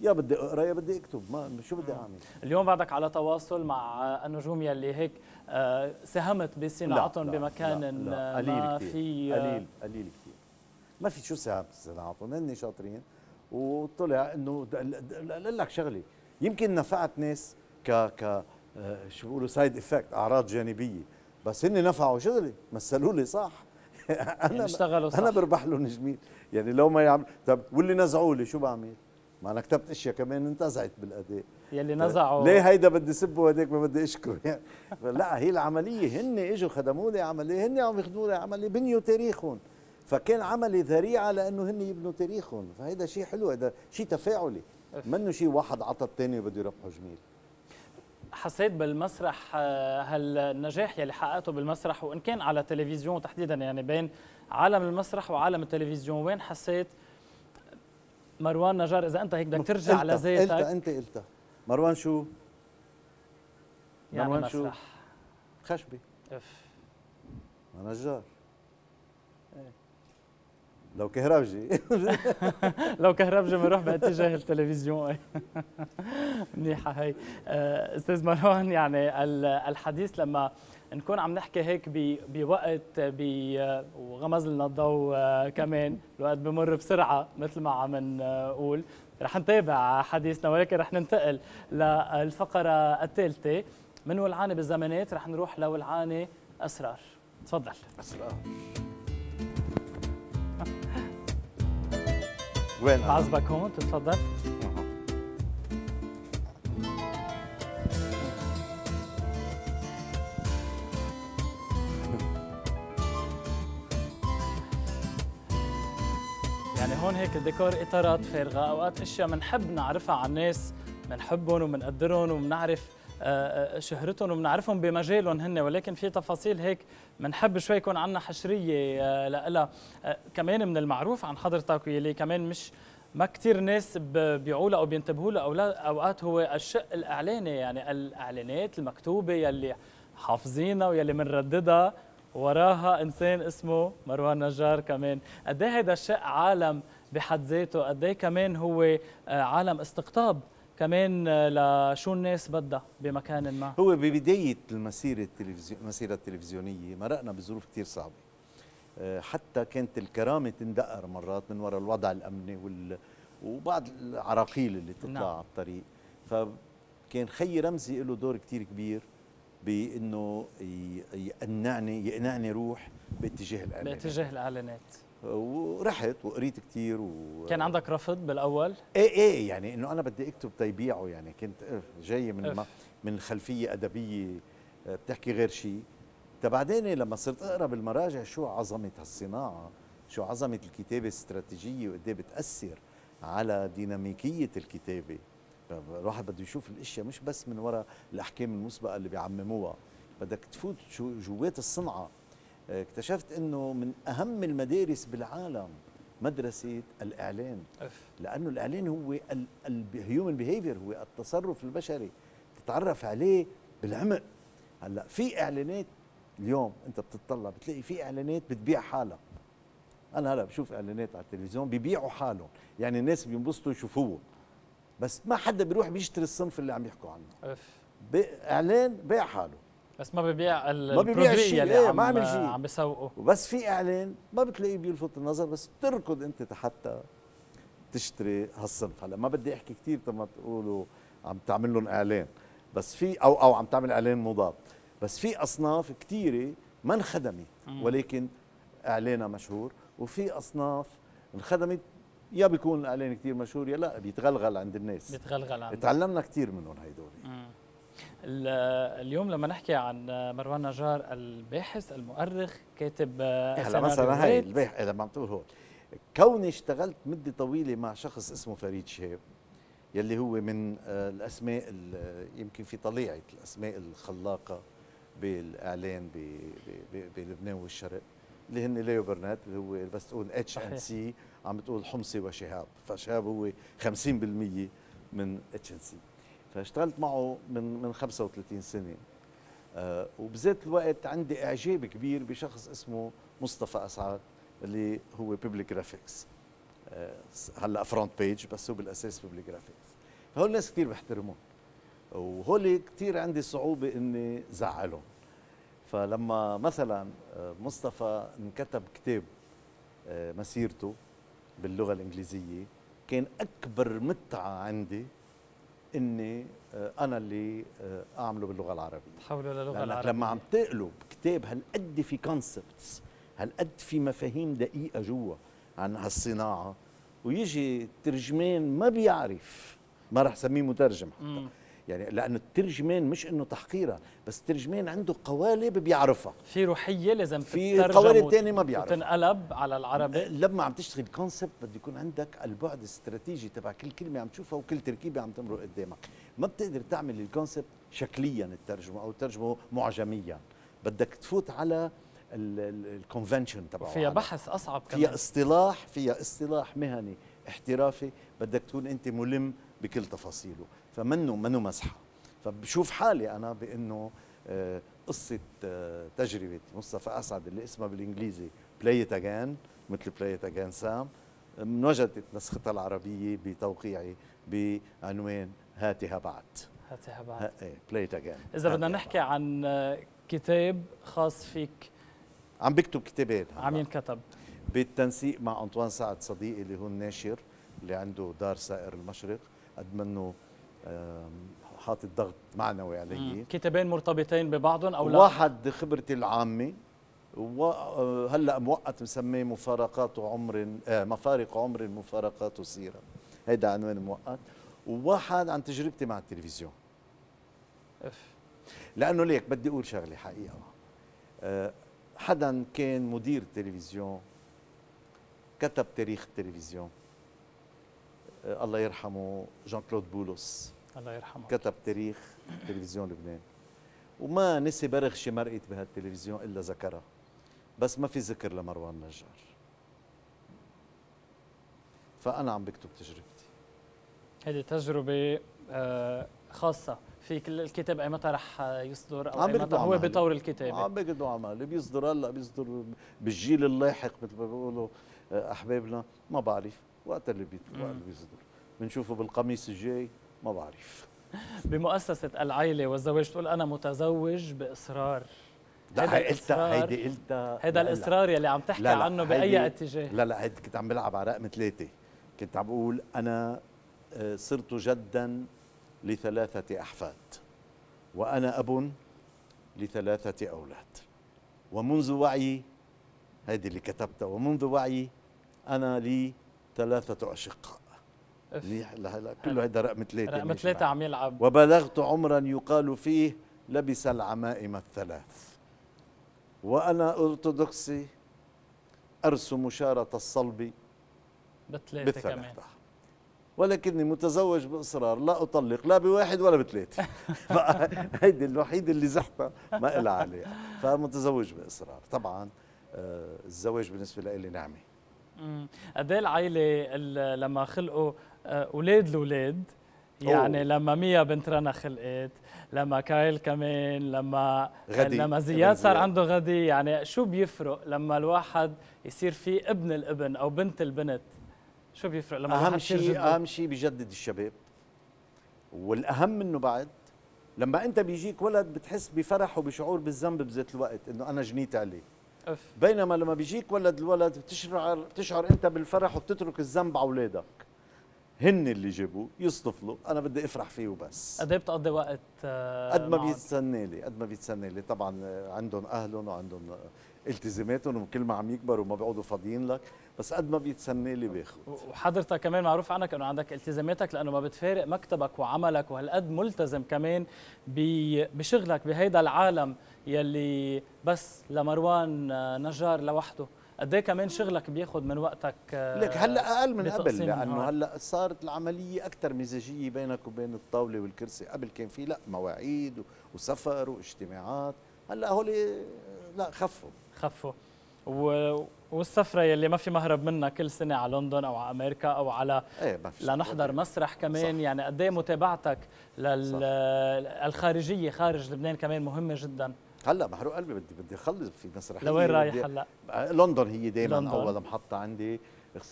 يا بدي أقرأ يا بدي أكتب. ما شو بدي أعمل؟ اليوم بعدك على تواصل مع النجوم يلي هيك آه، ساهمت بصناعتهم لا، لا، بمكان لا، لا، ما قليل كتير. في قليل قليل كثير ما في شو ساعة صناعتهم. هن شاطرين. وطلع إنه أقول لك شغلة. يمكن نفعت ناس ك ك آه، شو بيقولوا side effect أعراض جانبية. بس هن نفعوا شغلي مثلوا لي صح. أنا يعني اشتغلوا صح. أنا بربح لهم جميل. يعني لو ما يعمل طب واللي نزعوا لي شو بعمل؟ ما أنا كتبت إشياء كمان انتزعت بالاداء يلي نزعوا. ليه هيدا بدي سبه وهداك ما بدي أشكره؟ يعني لا هي العملية. هن إجوا خدموا لي عملية. هن عم يخدموا لي عملية بنيوا تاريخهم. فكان عملي ذريعة لأنه هن يبنوا تاريخهم. فهيدا شيء حلو هذا شيء تفاعلي. منه شيء واحد عطى الثاني بده يربحه جميل. حسيت بالمسرح آه، هالنجاح يلي حققته بالمسرح وإن كان على تلفزيون تحديدا يعني بين عالم المسرح وعالم التلفزيون وين حسيت مروان نجار إذا أنت هيك بدك ترجع قلتها- لذاتك قلتها أنت قلتها مروان شو؟ يعني مروان شو؟ مسرح خشبي إف ما نجار إيه. لو كهربجي لو كهربجي بنروح باتجاه التلفزيون. منيحة هي آه، أستاذ مروان يعني ال- الحديث لما نكون عم نحكي هيك بوقت وغمز لنا الضوء آه، كمان. الوقت بمر بسرعة مثل ما عم نقول. رح نتابع حديثنا ولكن رح ننتقل للفقرة الثالثة. من ولعانه بالزمانات؟ رح نروح لولعانه أسرار. تفضل. أسرار. وين عزبك هون تفضل. يعني هون هيك الديكور إطارات فارغة. أوقات أشياء بنحب نعرفها عن الناس بنحبهم وبنقدرهم وبنعرف آه، آه، شهرتهم وبنعرفهم بمجالهم هن ولكن في تفاصيل هيك بنحب شوي يكون عندنا حشرية آه، لها كمان من المعروف عن حضرتك واللي كمان مش ما كثير ناس بيعوا أو بينتبهوا له أوقات هو الشق الإعلاني يعني الإعلانات المكتوبة يلي حافظينها ويلي بنرددها وراها إنسان اسمه مروان نجار كمان. قد إيه هذا الشق عالم بحد ذاته؟ قد إيه كمان هو آه، عالم استقطاب كمان آه، لشو الناس بدها بمكان ما؟ هو ببداية المسيرة التلفزيون المسيرة التلفزيونية مرقنا بظروف كثير صعبة. آه، حتى كانت الكرامة تندقر مرات من وراء الوضع الأمني وال وبعض العراقيل اللي تطلع نعم. على الطريق. فكان خي رمزي له دور كثير كبير. بإنه يقنعني يقنعني روح باتجاه الإعلانات. باتجاه الإعلانات. ورحت وقريت كثير و... كان عندك رفض بالأول؟ إيه إيه يعني إنه أنا بدي أكتب تيبيعه يعني كنت إيه، جاي من ما من خلفية أدبية آه، بتحكي غير شيء. بعدين لما صرت أقرأ بالمراجع شو عظمة هالصناعة شو عظمة الكتابة الاستراتيجية وقد إيه بتأثر على ديناميكية الكتابة. الواحد بده يشوف الأشياء مش بس من وراء الأحكام المسبقة اللي بيعمموها. بدك تفوت جوات الصنعة. آه، اكتشفت إنه من أهم المدارس بالعالم مدرسة الإعلان. لأنه الإعلان هو الهيومن بيهيفير هو التصرف البشري. تتعرف عليه بالعمق. هلأ في إعلانات اليوم أنت بتطلع بتلاقي في إعلانات بتبيع حالها. أنا هلأ بشوف إعلانات على التلفزيون بيبيعوا حالهم. يعني الناس بينبسطوا يشوفوه. بس ما حدا بيروح بيشتري الصنف اللي عم يحكوا عنه. أف. إعلان بيع حاله. بس ما ببيع ما ببيع شيء. اللي عم ما عمل شيء. عم بيسوقه وبس في إعلان ما بتلاقيه بيلفت النظر بس بتركض أنت حتى تشتري هالصنف. هلا ما بدي أحكي كثير تما تقولوا عم تعمل لهم إعلان. بس في أو أو عم تعمل إعلان مضاد. بس في أصناف كثيره ما انخدمت ولكن إعلانها مشهور. وفي أصناف انخدمت يا بيكون الاعلان كثير مشهور يا لا بيتغلغل عند الناس. بيتغلغل عند تعلمنا كثير منهم هيدول. اليوم لما نحكي عن مروان نجار الباحث المؤرخ كاتب هلا مثلا هي الباحث إذا عم تقول هون. كوني اشتغلت مدة طويلة مع شخص اسمه فريد شهاب يلي هو من آه، الأسماء يمكن في طليعة الأسماء الخلاقة بالإعلان بلبنان والشرق اللي هن Leo Burnett اللي هو بس تقول اتش ان سي عم بتقول حمصي وشهاب فشهاب هو 50% من اتش ان سي فاشتغلت معه من من 35 سنة. آه وبذات الوقت عندي إعجاب كبير بشخص اسمه مصطفى أسعد اللي هو Public Graphics آه هلأ Front Page بس هو بالأساس Public Graphics فهول الناس كثير بحترمهم. وهول كثير عندي صعوبة إني زعلهم. فلما مثلا آه، مصطفى انكتب كتاب آه، مسيرته باللغة الإنجليزية كان أكبر متعة عندي إني آه، أنا اللي أعمله باللغة العربية. تحوله للغة العربية. لما عم تقلب كتاب هالقد في كونسبتس هالقد في مفاهيم دقيقة جوا عن هالصناعة ويجي ترجمان ما بيعرف ما رح سميه مترجم حتى. يعني لأنه الترجمان مش إنه تحقيرا بس الترجمان عنده قوالب بيعرفها. في روحية لازم في قوالب ثانية ما بيعرفها. تنقلب على العربي. لما عم تشتغل كونسبت بده يكون عندك البعد الاستراتيجي تبع كل كلمة عم تشوفها وكل تركيبة عم تمرق قدامك. ما بتقدر تعمل الكونسبت شكليا الترجمة أو ترجمة معجميا. بدك تفوت على ال convention تبعه فيها بحث أصعب كمان. فيها اصطلاح فيها اصطلاح مهني احترافي بدك تكون أنت ملم بكل تفاصيله. فمنه منه مزحة. فبشوف حالي أنا بإنه آه، قصة آه، تجربة مصطفى أسعد اللي اسمها بالإنجليزي Play It Again مثل Play It Again Sam انوجدت نسختها العربية بتوقيعي بعنوان هاتها بعد هاتها بعد. إيه بلاي ات اجين إذا بدنا نحكي عن آه، كتاب خاص فيك. عم بكتب كتابات عم ينكتب. بالتنسيق مع أنطوان سعد صديقي اللي هو الناشر اللي عنده دار سائر المشرق. قد منه حاطط ضغط معنوي علي. كتابين مرتبطين ببعضهم أو لا؟ واحد خبرتي العامة وهلا موقت مسميه مفارقات عمر آه مفارق عمر مفارقات سيره هيدا عنوان مؤقت وواحد عن تجربتي مع التلفزيون. إف. لأنه ليك بدي أقول شغلة حقيقة. أه حدا كان مدير تلفزيون كتب تاريخ التلفزيون. الله يرحمه جان كلود بولس. الله يرحمه. كتب تاريخ تلفزيون لبنان. وما نسي برغشة مرقت بهالتلفزيون إلا ذكرها بس ما في ذكر لمروان نجار. فأنا عم بكتب تجربتي. هذه تجربة آه، خاصة في كل الكتاب أي متى رح يصدر أو عم أي متى بيقدروا هو. بطور الكتابة. عم بيقدروا عمل بيصدر هلا بيصدر بالجيل اللاحق مثل ما بيقولوا آه، أحبابنا. ما بعرف اللي. وقت اللي بيصدر. بنشوفه بالقميص الجاي. ما بعرف بمؤسسة العائلة والزواج تقول أنا متزوج بإصرار. لا هيدا هي قلتها هيدي قلتها. هذا لا. الإصرار يلي عم تحكي لا لا عنه بأي اتجاه. لا لا هيدي كنت عم بلعب على رقم ثلاثة. كنت عم بقول أنا آه، صرت جدا لثلاثة أحفاد وأنا أب لثلاثة أولاد. ومنذ وعي هيدي اللي كتبتها ومنذ وعي أنا لي ثلاثة أشقاء. منيح؟ لهلا كله هيدا رقم ثلاثة رقم ثلاثة. عم يلعب. وبلغت عمرا يقال فيه لبس العمائم الثلاث. وأنا أرثوذكسي أرسم شارة الصلب بثلاثة كمان. ولكني متزوج بإصرار لا أطلق لا بواحد ولا بثلاثة. هيدي الوحيدة اللي زحتها ما إلها عليها فمتزوج بإصرار. طبعا آه، الزواج بالنسبة لي نعمة. مم. قد إيه العائلة ال- لما خلقوا آه، أولاد الأولاد يعني أوه. لما ميا بنت رنا خلقت لما كايل كمان لما غدي. لما زياد صار. عنده غدي يعني شو بيفرق لما الواحد يصير في ابن الابن أو بنت البنت شو بيفرق لما يصير شيء؟ أهم شيء بيجدد الشباب والأهم منه بعد لما أنت بيجيك ولد بتحس بفرح وبشعور بالذنب بذات الوقت إنه أنا جنيت عليه أف. بينما لما بيجيك ولد الولد بتشعر بتشعر أنت بالفرح وبتترك الذنب على أولادك هن اللي جابوه يصطفلوا. أنا بدي أفرح فيه وبس. قد إيه بتقضي وقت آه، قد ما؟ بيتسنى لي قد ما بيتسنى لي. طبعا آه، عندهم أهلهم وعندهم آه، التزاماتهم وكل ما عم يكبروا وما بيقعدوا فاضيين لك. بس قد ما بيتسنى لي باخذ وحضرتك كمان معروف عنك إنه عندك التزاماتك لأنه ما بتفارق مكتبك وعملك وهالقد ملتزم كمان بشغلك بهيدا العالم يلي بس لمروان نجار لوحده. قد إيه كمان شغلك بياخذ من وقتك آه، لك هلأ أقل من قبل لأنه. هلأ صارت العملية أكثر مزاجية بينك وبين الطاولة والكرسي قبل كان في لأ مواعيد وسفر واجتماعات هلأ هول لأ خفوا خفوا و... والسفرة يلي ما في مهرب منها كل سنة على لندن أو على أمريكا أو على إيه ما لنحضر مسرح كمان صح. يعني قد إيه متابعتك صح. للخارجية خارج لبنان كمان مهمة جدا هلأ محروق قلبي بدي بدي اخلص في مسرحية لوين رايح هلأ؟ لندن هي دائما. أول محطة عندي.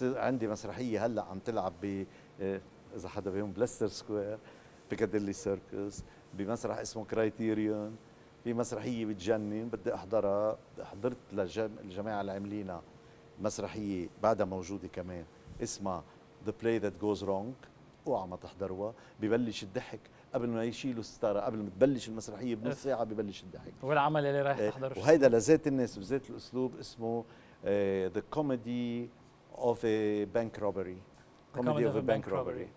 عندي مسرحية هلأ عم تلعب ب آه، إذا حدا بيهم ب Leicester Square Piccadilly Circus بمسرح اسمه Criterion. في مسرحية بتجنن بدي أحضرها. حضرت للجماعه اللي عاملينها مسرحية بعدها موجودة كمان اسمها The Play That Goes Wrong أوعى ما تحضروها. ببلش الضحك. قبل ما يشيلوا الستارة قبل ما تبلش المسرحية بنص أف. ساعة ببلش الضحك. والعمل اللي رايح إيه، تحضره وهيدا لذات الناس بذات الأسلوب اسمه The Comedy of a Bank Robbery Comedy of a Bank Robbery.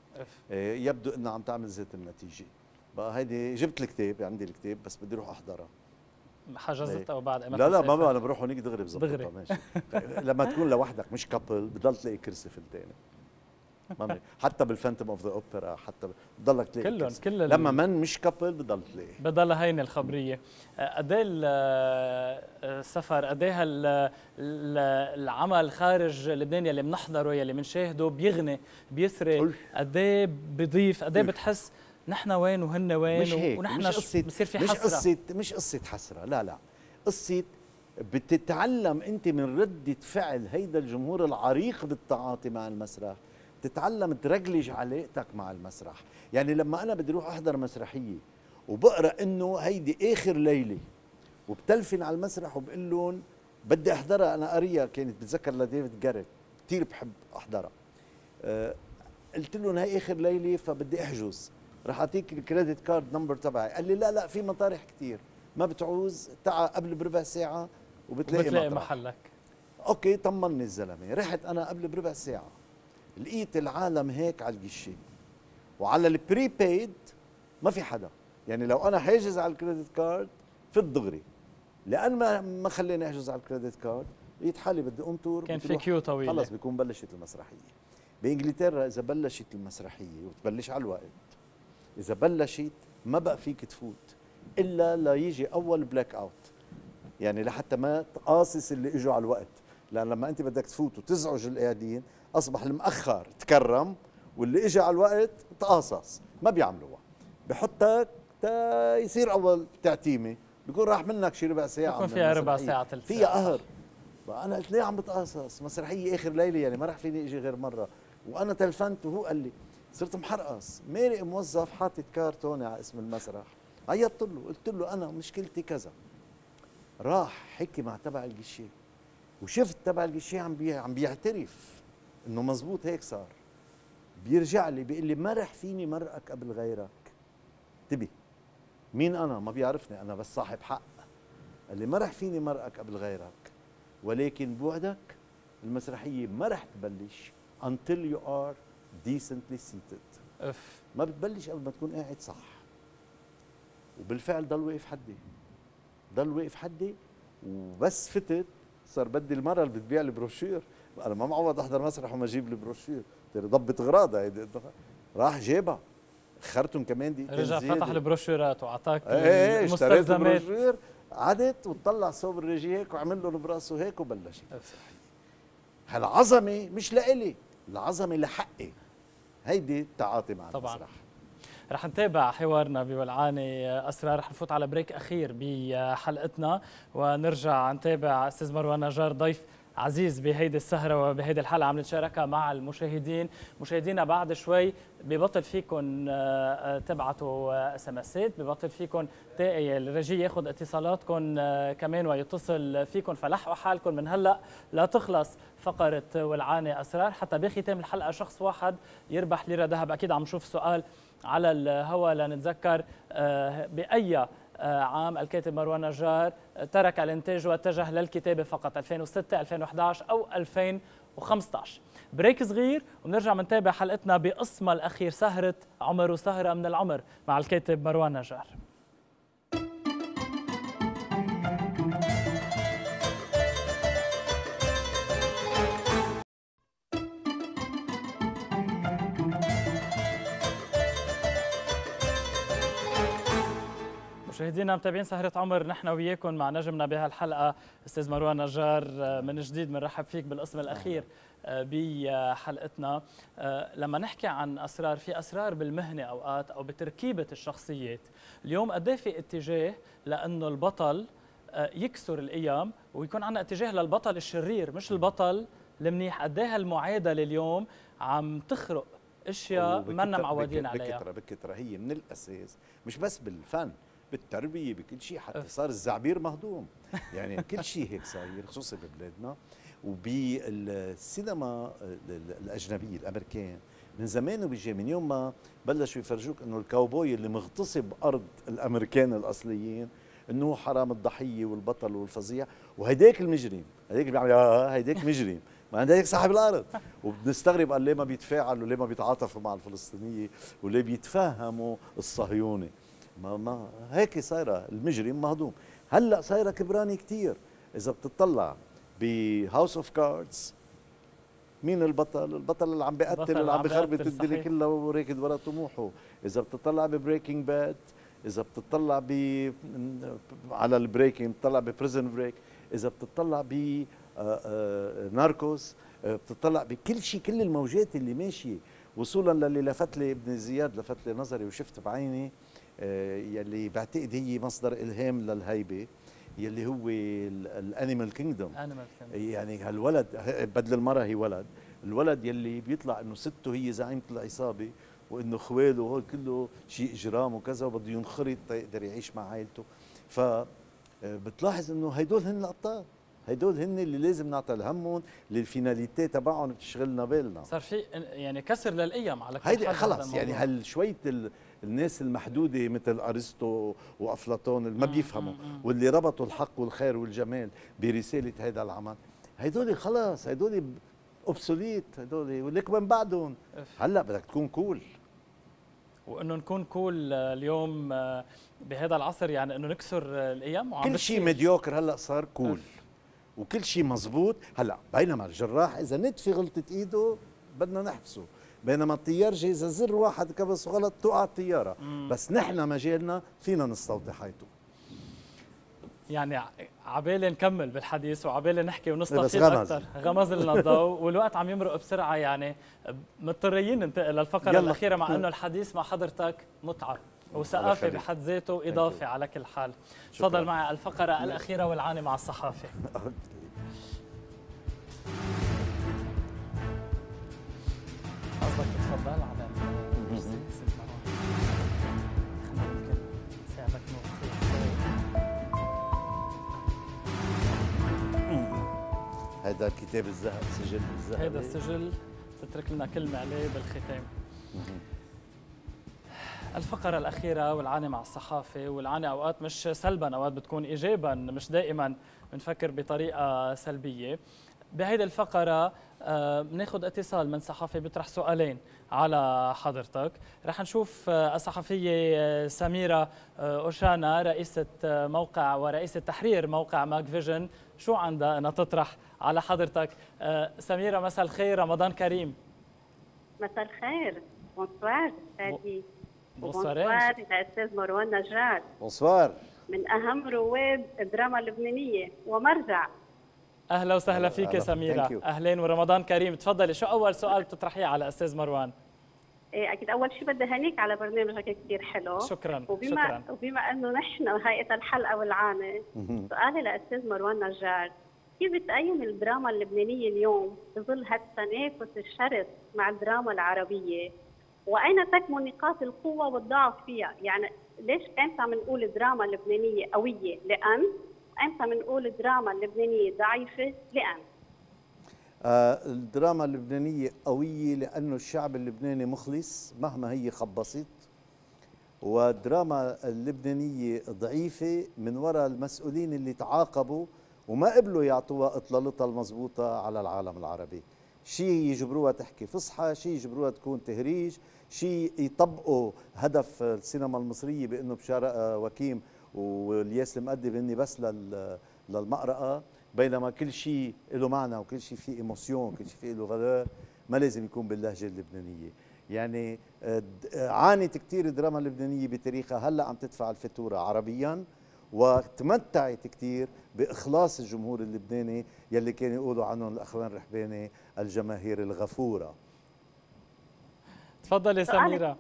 يبدو انها عم تعمل ذات النتيجة. بقى هيدي جبت الكتاب عندي الكتاب بس بدي أروح أحضرها. حجزت أو بعد؟ لا لا ما أنا بروح هونيك دغري بظبطها. ماشي. لما تكون لوحدك مش couple بضل تلاقي كرسي فلتاني ما حتى بال Phantom of the Opera حتى بضلك تلاقي كلهم-. كل لما منك مش couple بضل تلاقي بضل هينه الخبرية قد إيه ال- السفر قد إيه العمل خارج لبنان يلي بنحضره يلي بنشاهده بيغني بيثري أوف. قد إيه بضيف قد إيه. بتحس نحن وين وهن وين مش هيك ونحن مش قصة بصير في مش حسرة قصة مش قصة حسرة لا لا قصة بتتعلم أنت من ردة فعل هيدا الجمهور العريق بالتعاطي مع المسرح تتعلم ترجلج علاقتك مع المسرح. يعني لما أنا بدي أروح أحضر مسرحية وبقرأ إنه هيدي آخر ليلة وبتلفن على المسرح وبقول لهم بدي أحضرها. أنا قاريها كانت بتذكر لديفيد جاريت كثير بحب أحضرها. أه قلت لهم هي آخر ليلة فبدي أحجز. رح أعطيك ال credit card number تبعي. قال لي لا لا في مطارح كثير ما بتعوز تعا قبل بربع ساعة وبتلاقي, وبتلاقي مطرح. محلك. أوكي طمني الزلمة. رحت أنا قبل بربع ساعة. لقيت العالم هيك على الجيشي وعلى ال prepaid ما في حدا. يعني لو أنا حاجز على ال credit card في الدغري لأن ما ما خليني أحجز على ال credit card لقيت حالي بدي أقوم تور كان في. queue طويلة. خلص بيكون بلشت المسرحية. بإنجلترا إذا بلشت المسرحية وتبلش على الوقت إذا بلشت ما بقى فيك تفوت إلا ليجي أول blackout يعني لحتى ما تقاصص اللي إجوا على الوقت. لأن لما أنت بدك تفوت وتزعج القاعدين أصبح المأخر تكرم واللي اجى على الوقت تقاصص ما بيعملوها. بحطك تا يصير أول تعتيمة بيكون راح منك شي ربع ساعة بيكون من فيها ربع. ساعة، ثلث فيها. قهر. أنا قلت ليه عم بتقاصص؟ مسرحية آخر ليلة يعني ما راح فيني إجي غير مرة. وأنا تلفنت وهو قال لي صرت محرقص. مارق موظف حاطط كارتونه على اسم المسرح. عيطت له قلت له أنا مشكلتي كذا. راح حكي مع تبع الجيشيه وشفت تبع الجيشيه عم بي عم بيعترف إنه مزبوط هيك صار. بيرجع لي بيقول لي ما رح فيني مرقك قبل غيرك. انتبه. مين أنا؟ ما بيعرفني أنا بس صاحب حق. قال لي ما رح فيني مرقك قبل غيرك. ولكن بوعدك المسرحية ما رح تبلش until you are decently seated. أف. ما بتبلش قبل ما تكون قاعد صح. وبالفعل ضل واقف حدي. ضل واقف حدي وبس فتت صار بدي المرة اللي بتبيع البروشير. أنا ما معود أحضر مسرح وما أجيب البروشير. ضبط غراضه هيدي. راح جابها اخرتهم كمان دقيقتين رجع. فتح البروشورات وأعطاك إيه إيه اشتريت المستلزمات. البروشير. قعدت وطلع صوب ال régie هيك وعمل لهم براسه هيك وبلشت. هالعظمة مش لإلي العظمة لحقي. هيدي التعاطي مع طبعاً. المسرح. رح نتابع حوارنا بولعاني اسرار رح نفوت على break أخير بحلقتنا ونرجع نتابع أستاذ مروان نجار ضيف عزيز بهيدي السهرة وبهيدي الحلقة. عم نتشاركها مع المشاهدين. مشاهدينا بعد شوي ببطل فيكم آه، تبعتوا SMS ات ببطل فيكم ال régie ياخذ اتصالاتكم آه، كمان ويتصل فيكم فلحقوا حالكم من هلأ لا تخلص فقرة ولعاني أسرار. حتى بختام الحلقة شخص واحد يربح ليرة ذهب. أكيد عم نشوف سؤال على الهواء لنتذكر آه، بأي آه، عام الكاتب مروان نجار ترك الإنتاج واتجه للكتابة فقط 2006 2011 أو 2015 بريك صغير وبنرجع بنتابع حلقتنا بقسمها الأخير سهرة عمر وسهرة من العمر مع الكاتب مروان نجار. مشاهدينا متابعين سهرة عمر نحن وياكم مع نجمنا بهالحلقة أستاذ مروان نجار من جديد بنرحب فيك بالقسم الأخير آه، بحلقتنا. آه، لما نحكي عن أسرار في أسرار بالمهنة أوقات أو بتركيبة الشخصيات. اليوم قد إيه في اتجاه لأنه البطل آه، يكسر القيم ويكون عندنا اتجاه للبطل الشرير مش البطل المنيح. قد إيه هالمعادله اليوم عم تخرق أشياء منا معودين عليها؟ بكترة بكترة هي من الأساس مش بس بالفن. بالتربية بكل شيء حتى صار الزعبير مهضوم. يعني كل شيء هيك صاير خصوصي ببلادنا وبالسينما ال- ال- الأجنبية الامريكان من زمان وبيجي من يوم ما بلشوا يفرجوك إنه الكاوبوي اللي مغتصب أرض الأمريكان الأصليين إنه حرام الضحية والبطل والفظيع. وهيداك المجرم هيداك اللي بيعمل آه هيداك مجرم. ما هيداك صاحب الأرض. وبنستغرب قال ليه ما بيتفاعلوا وليه ما بيتعاطفوا مع الفلسطينية وليه بيتفهموا الصهيوني. ما ما هيك صايرة المجرم مهضوم هلأ صايرة كبراني كتير إذا بتطلع ب House of Cards مين البطل؟ البطل اللي عم بيقتل اللي عم بيقتل، الدنيا. كلها وراكد ورا طموحه، إذا بتطلع ب Breaking Bad، إذا بتطلع ب على ال Breaking بتطلع ب Prison Break، إذا بتطلع ب Narcos، بتطلع بكل شيء كل الموجات اللي ماشية وصولا للي لفت لي ابن زياد لفت لي نظري وشفت بعيني آه، يلي بعتقد هي مصدر إلهام للهيبة يلي هو ال Animal Kingdom. يعني هالولد بدل المرة هي ولد الولد يلي بيطلع إنه سته هي زعيمة العصابة وإنه خواله هول كله شيء إجرام وكذا وبده ينخرط تيقدر يعيش مع عائلته ف بتلاحظ إنه هدول هن الأبطال هدول هن اللي لازم نعطي لهمهم اللي ال finalité تبعهم بتشغلنا بالنا صار في يعني كسر للقيم على كل هيدي خلص يعني الموضوع. الناس المحدودة مثل أرسطو وأفلاطون اللي ما بيفهموا واللي ربطوا الحق والخير والجمال برسالة هذا العمل. هدول خلص هدول obsolete هدول ولك من بعدهم. هلأ بدك تكون cool وإنه نكون cool آه، اليوم آه، بهذا العصر يعني إنه نكسر آه، القيم وعم كل شيء. mediocre هلأ صار cool أف. وكل شيء مزبوط. هلأ بينما الجراح إذا نت في غلطة إيده بدنا نحبسه. بينما الطيار جايز زر واحد كبس غلط توقع الطياره بس نحن مجالنا فينا نستوطي حيطه يعني عبالي نكمل بالحديث وعبالي نحكي ونستفيد غمز. أكثر غمز لنا الضوء والوقت عم يمرق بسرعة يعني مضطرين ننتقل للفقرة يلا. الأخيرة مع إنه الحديث مع حضرتك متعه وثقافه. بحد ذاته اضافه على كل حال. تفضل معي الفقرة الأخيرة والعاني مع الصحافة. تتفضل على هذا كتاب الذهب سجل الذهب هذا السجل تترك لنا كلمة عليه بالختام. الفقرة الأخيرة والعاني مع الصحافة والعاني أوقات مش سلبا أوقات بتكون إيجابا مش دائما. بنفكر بطريقة سلبية. بهيدي الفقرة آه، بناخذ اتصال من صحافي بيطرح سؤالين على حضرتك. رح نشوف آه، الصحفية آه، سميرة آه، أوشانا رئيسة آه، موقع ورئيسة تحرير موقع ماك فيجن. شو عندها أنها تطرح على حضرتك؟ آه، سميرة مساء الخير رمضان كريم. مساء الخير. bonsoir أستاذي. bonsoir. الاستاذ مروان نجار. bonsoir. من أهم رواد الدراما اللبنانية. ومرجع. أهلا وسهلا فيك أهلا. سميرة. أهلين ورمضان كريم. تفضلي شو أول سؤال بتطرحيه على أستاذ مروان؟ إيه أكيد أول شيء بدي أهنيك على برنامجك كثير حلو. شكرا وبما شكرا. وبما أنه نحن هيئة الحلقة والعانه سؤالي لأستاذ مروان نجار كيف بتقيم الدراما اللبنانية اليوم بظل هالتنافس الشرس مع الدراما العربية؟ وأين تكمن نقاط القوة والضعف فيها؟ يعني ليش إمتى بنقول الدراما اللبنانية قوية؟ لأن إمتى بنقول الدراما اللبنانيه ضعيفة؟ لأن. آه الدراما اللبنانية قوية لأنه الشعب اللبناني مخلص مهما هي خبصت. والدراما اللبنانية ضعيفة من وراء المسؤولين اللي تعاقبوا وما قبلوا يعطوها إطلالتها المضبوطة على العالم العربي. شيء يجبروها تحكي فصحى شيء يجبروها تكون تهريج شيء يطبقوا هدف السينما المصرية بأنه بشار آه، وكيم والياس المؤدب هني بس لل للمقرأة بينما كل شيء له معنى وكل شيء فيه إيموسيون كل شيء فيه له فالور ما لازم يكون باللهجة اللبنانية. يعني آه، آه، عانت كثير الدراما اللبنانية بتاريخها هلأ عم تدفع الفاتورة عربيا وتمتعت كثير بإخلاص الجمهور اللبناني يلي كانوا يقولوا عنهم الأخوان الرحباني الجماهير الغفورة. تفضلي. سميرة.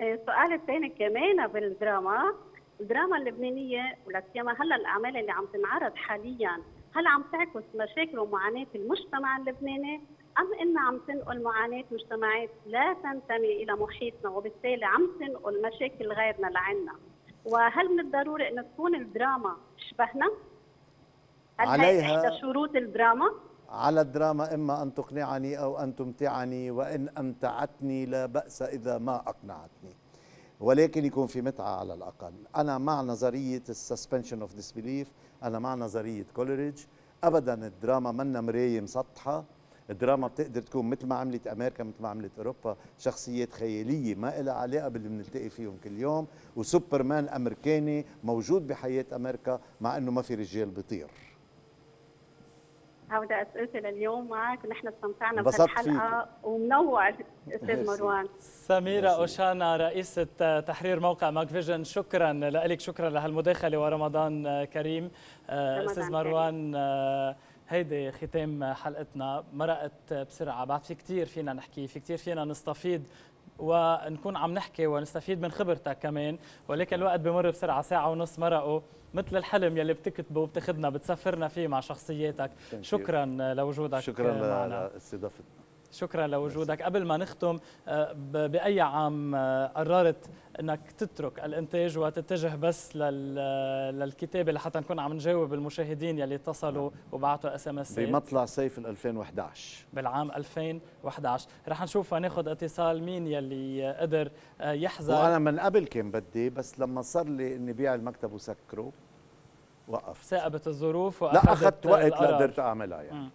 السؤال الثاني كمان بالدراما. الدراما اللبنانية ولا سيما هلا الأعمال اللي عم تنعرض حاليا هل عم تعكس مشاكل ومعاناة المجتمع اللبناني أم إنها عم تنقل معاناة مجتمعات لا تنتمي إلى محيطنا وبالتالي عم تنقل مشاكل غيرنا لعنا وهل من الضروري أن تكون الدراما شبهنا؟ هل عليها- إحدى شروط الدراما؟ على الدراما إما أن تقنعني أو أن تمتعني وإن أمتعتني لا بأس إذا ما أقنعتني ولكن يكون في متعة على الأقل. أنا مع نظرية ال suspension of disbelief أنا مع نظرية كولريدج أبدا الدراما منا مراية مسطحة. الدراما بتقدر تكون مثل ما عملت أمريكا مثل ما عملت أوروبا. شخصيات خيالية ما لها علاقة باللي بنلتقي فيهم كل يوم. وسوبرمان أمريكاني موجود بحياة أمريكا مع إنه ما في رجال بيطير. هذا أسئلتي لليوم معك. ونحن استمتعنا ومنوع أستاذ ميرسي. مروان. سميرة أوشانا رئيسة آه، تحرير موقع ماك فيجن شكرا لك شكرا لهالمداخلة ورمضان كريم. آه، رمضان أستاذ كريم. مروان آه، هيدي ختام حلقتنا. مرقت بسرعة بعد في كتير فينا نحكي في كتير فينا نستفيد ونكون عم نحكي ونستفيد من خبرتك كمان. ولكن الوقت بمر بسرعة ساعة ونص مرقوا. مثل الحلم يلي بتكتبه وبتاخذنا بتسفرنا فيه مع شخصياتك. شكرا لوجودك شكرا معنا. لاستضافتنا. شكرا لوجودك. قبل ما نختم آه، ب- بأي عام آه، قررت إنك تترك الإنتاج وتتجه بس لل- للكتابة لحتى نكون عم نجاوب المشاهدين يلي اتصلوا وبعثوا SMS بمطلع صيف ال 2011 بالعام 2011 رح نشوف ناخذ اتصال مين يلي قدر آه، يحذر. وأنا من قبل كان بدي بس لما صار لي إني بيع المكتب وسكره وقفت. ثاقبت الظروف لا أخذت وقت. لقدرت أعملها يعني. مم.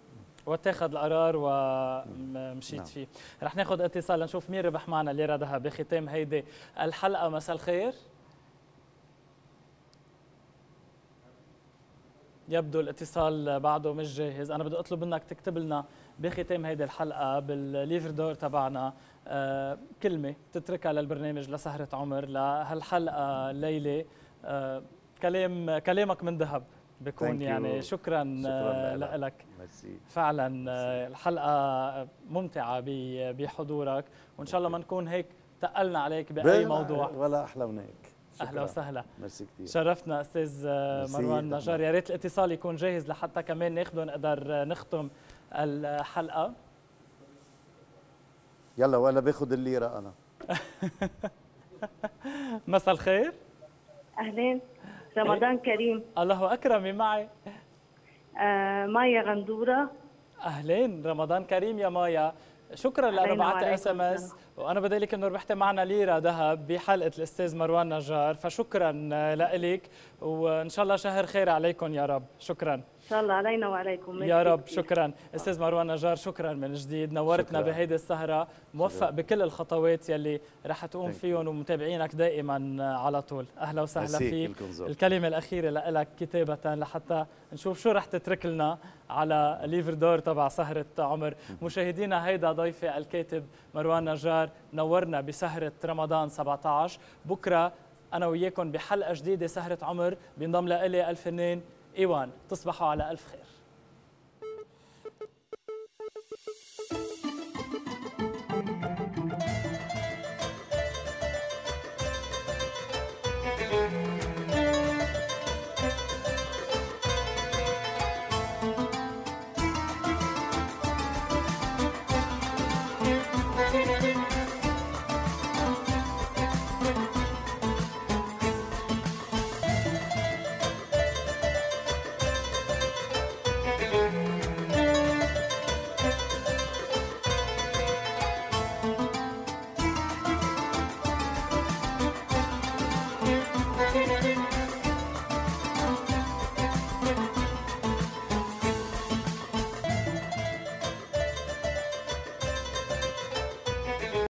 واتخذ القرار ومشيت نعم. فيه. رح ناخذ اتصال لنشوف مين ربح معنا ليرة ذهب بختام هيدي الحلقة. مساء الخير. يبدو الاتصال بعده مش جاهز. أنا بدي أطلب منك تكتب لنا بختام هيدي الحلقة بالليفر دور تبعنا. آه كلمة تتركها للبرنامج لسهرة عمر لهالحلقة الليلة آه كلام كلامك من ذهب. بكون. يعني شكرا, شكراً شكرا لك. فعلا آه، الحلقة ممتعة ب- بحضورك. وإن شاء الله ما نكون هيك تقلنا عليك بأي موضوع. ولا أحلى من هيك. أهلا. وسهلا. ميرسي كثير شرفنا أستاذ آه،. مروان نجار. يا ريت الاتصال يكون جاهز لحتى كمان ناخده نقدر آه، نختم الحلقة. يلا وأنا باخذ الليره أنا مساء الخير. أهلين. رمضان كريم. الله أكرمي معي. آه مايا غندورة. أهلين رمضان كريم يا مايا. شكرا لأنه وعليكم SMS. وأنا بدي لك إنه ربحتي معنا ليرة ذهب بحلقة الأستاذ مروان نجار. فشكرا لك وإن شاء الله شهر خير عليكم يا رب. شكرا. شاء الله علينا وعليكم يا رب كتير. شكرا أستاذ مروان نجار شكرا من جديد نورتنا. بهيدي السهره موفق بكل الخطوات يلي رح تقوم. فيهم ومتابعينك دائما على طول أهلا وسهلا فيك. الكلمة الاخيره لك كتابه لحتى نشوف شو رح تترك لنا على ليفر دور تبع سهره عمر مشاهدينا هيدا ضيفي الكاتب مروان نجار نورنا بسهره رمضان 17 بكره أنا وياكم بحلقه جديده سهره عمر بينضم لي الفنان إيوان تصبحوا على ألف خير.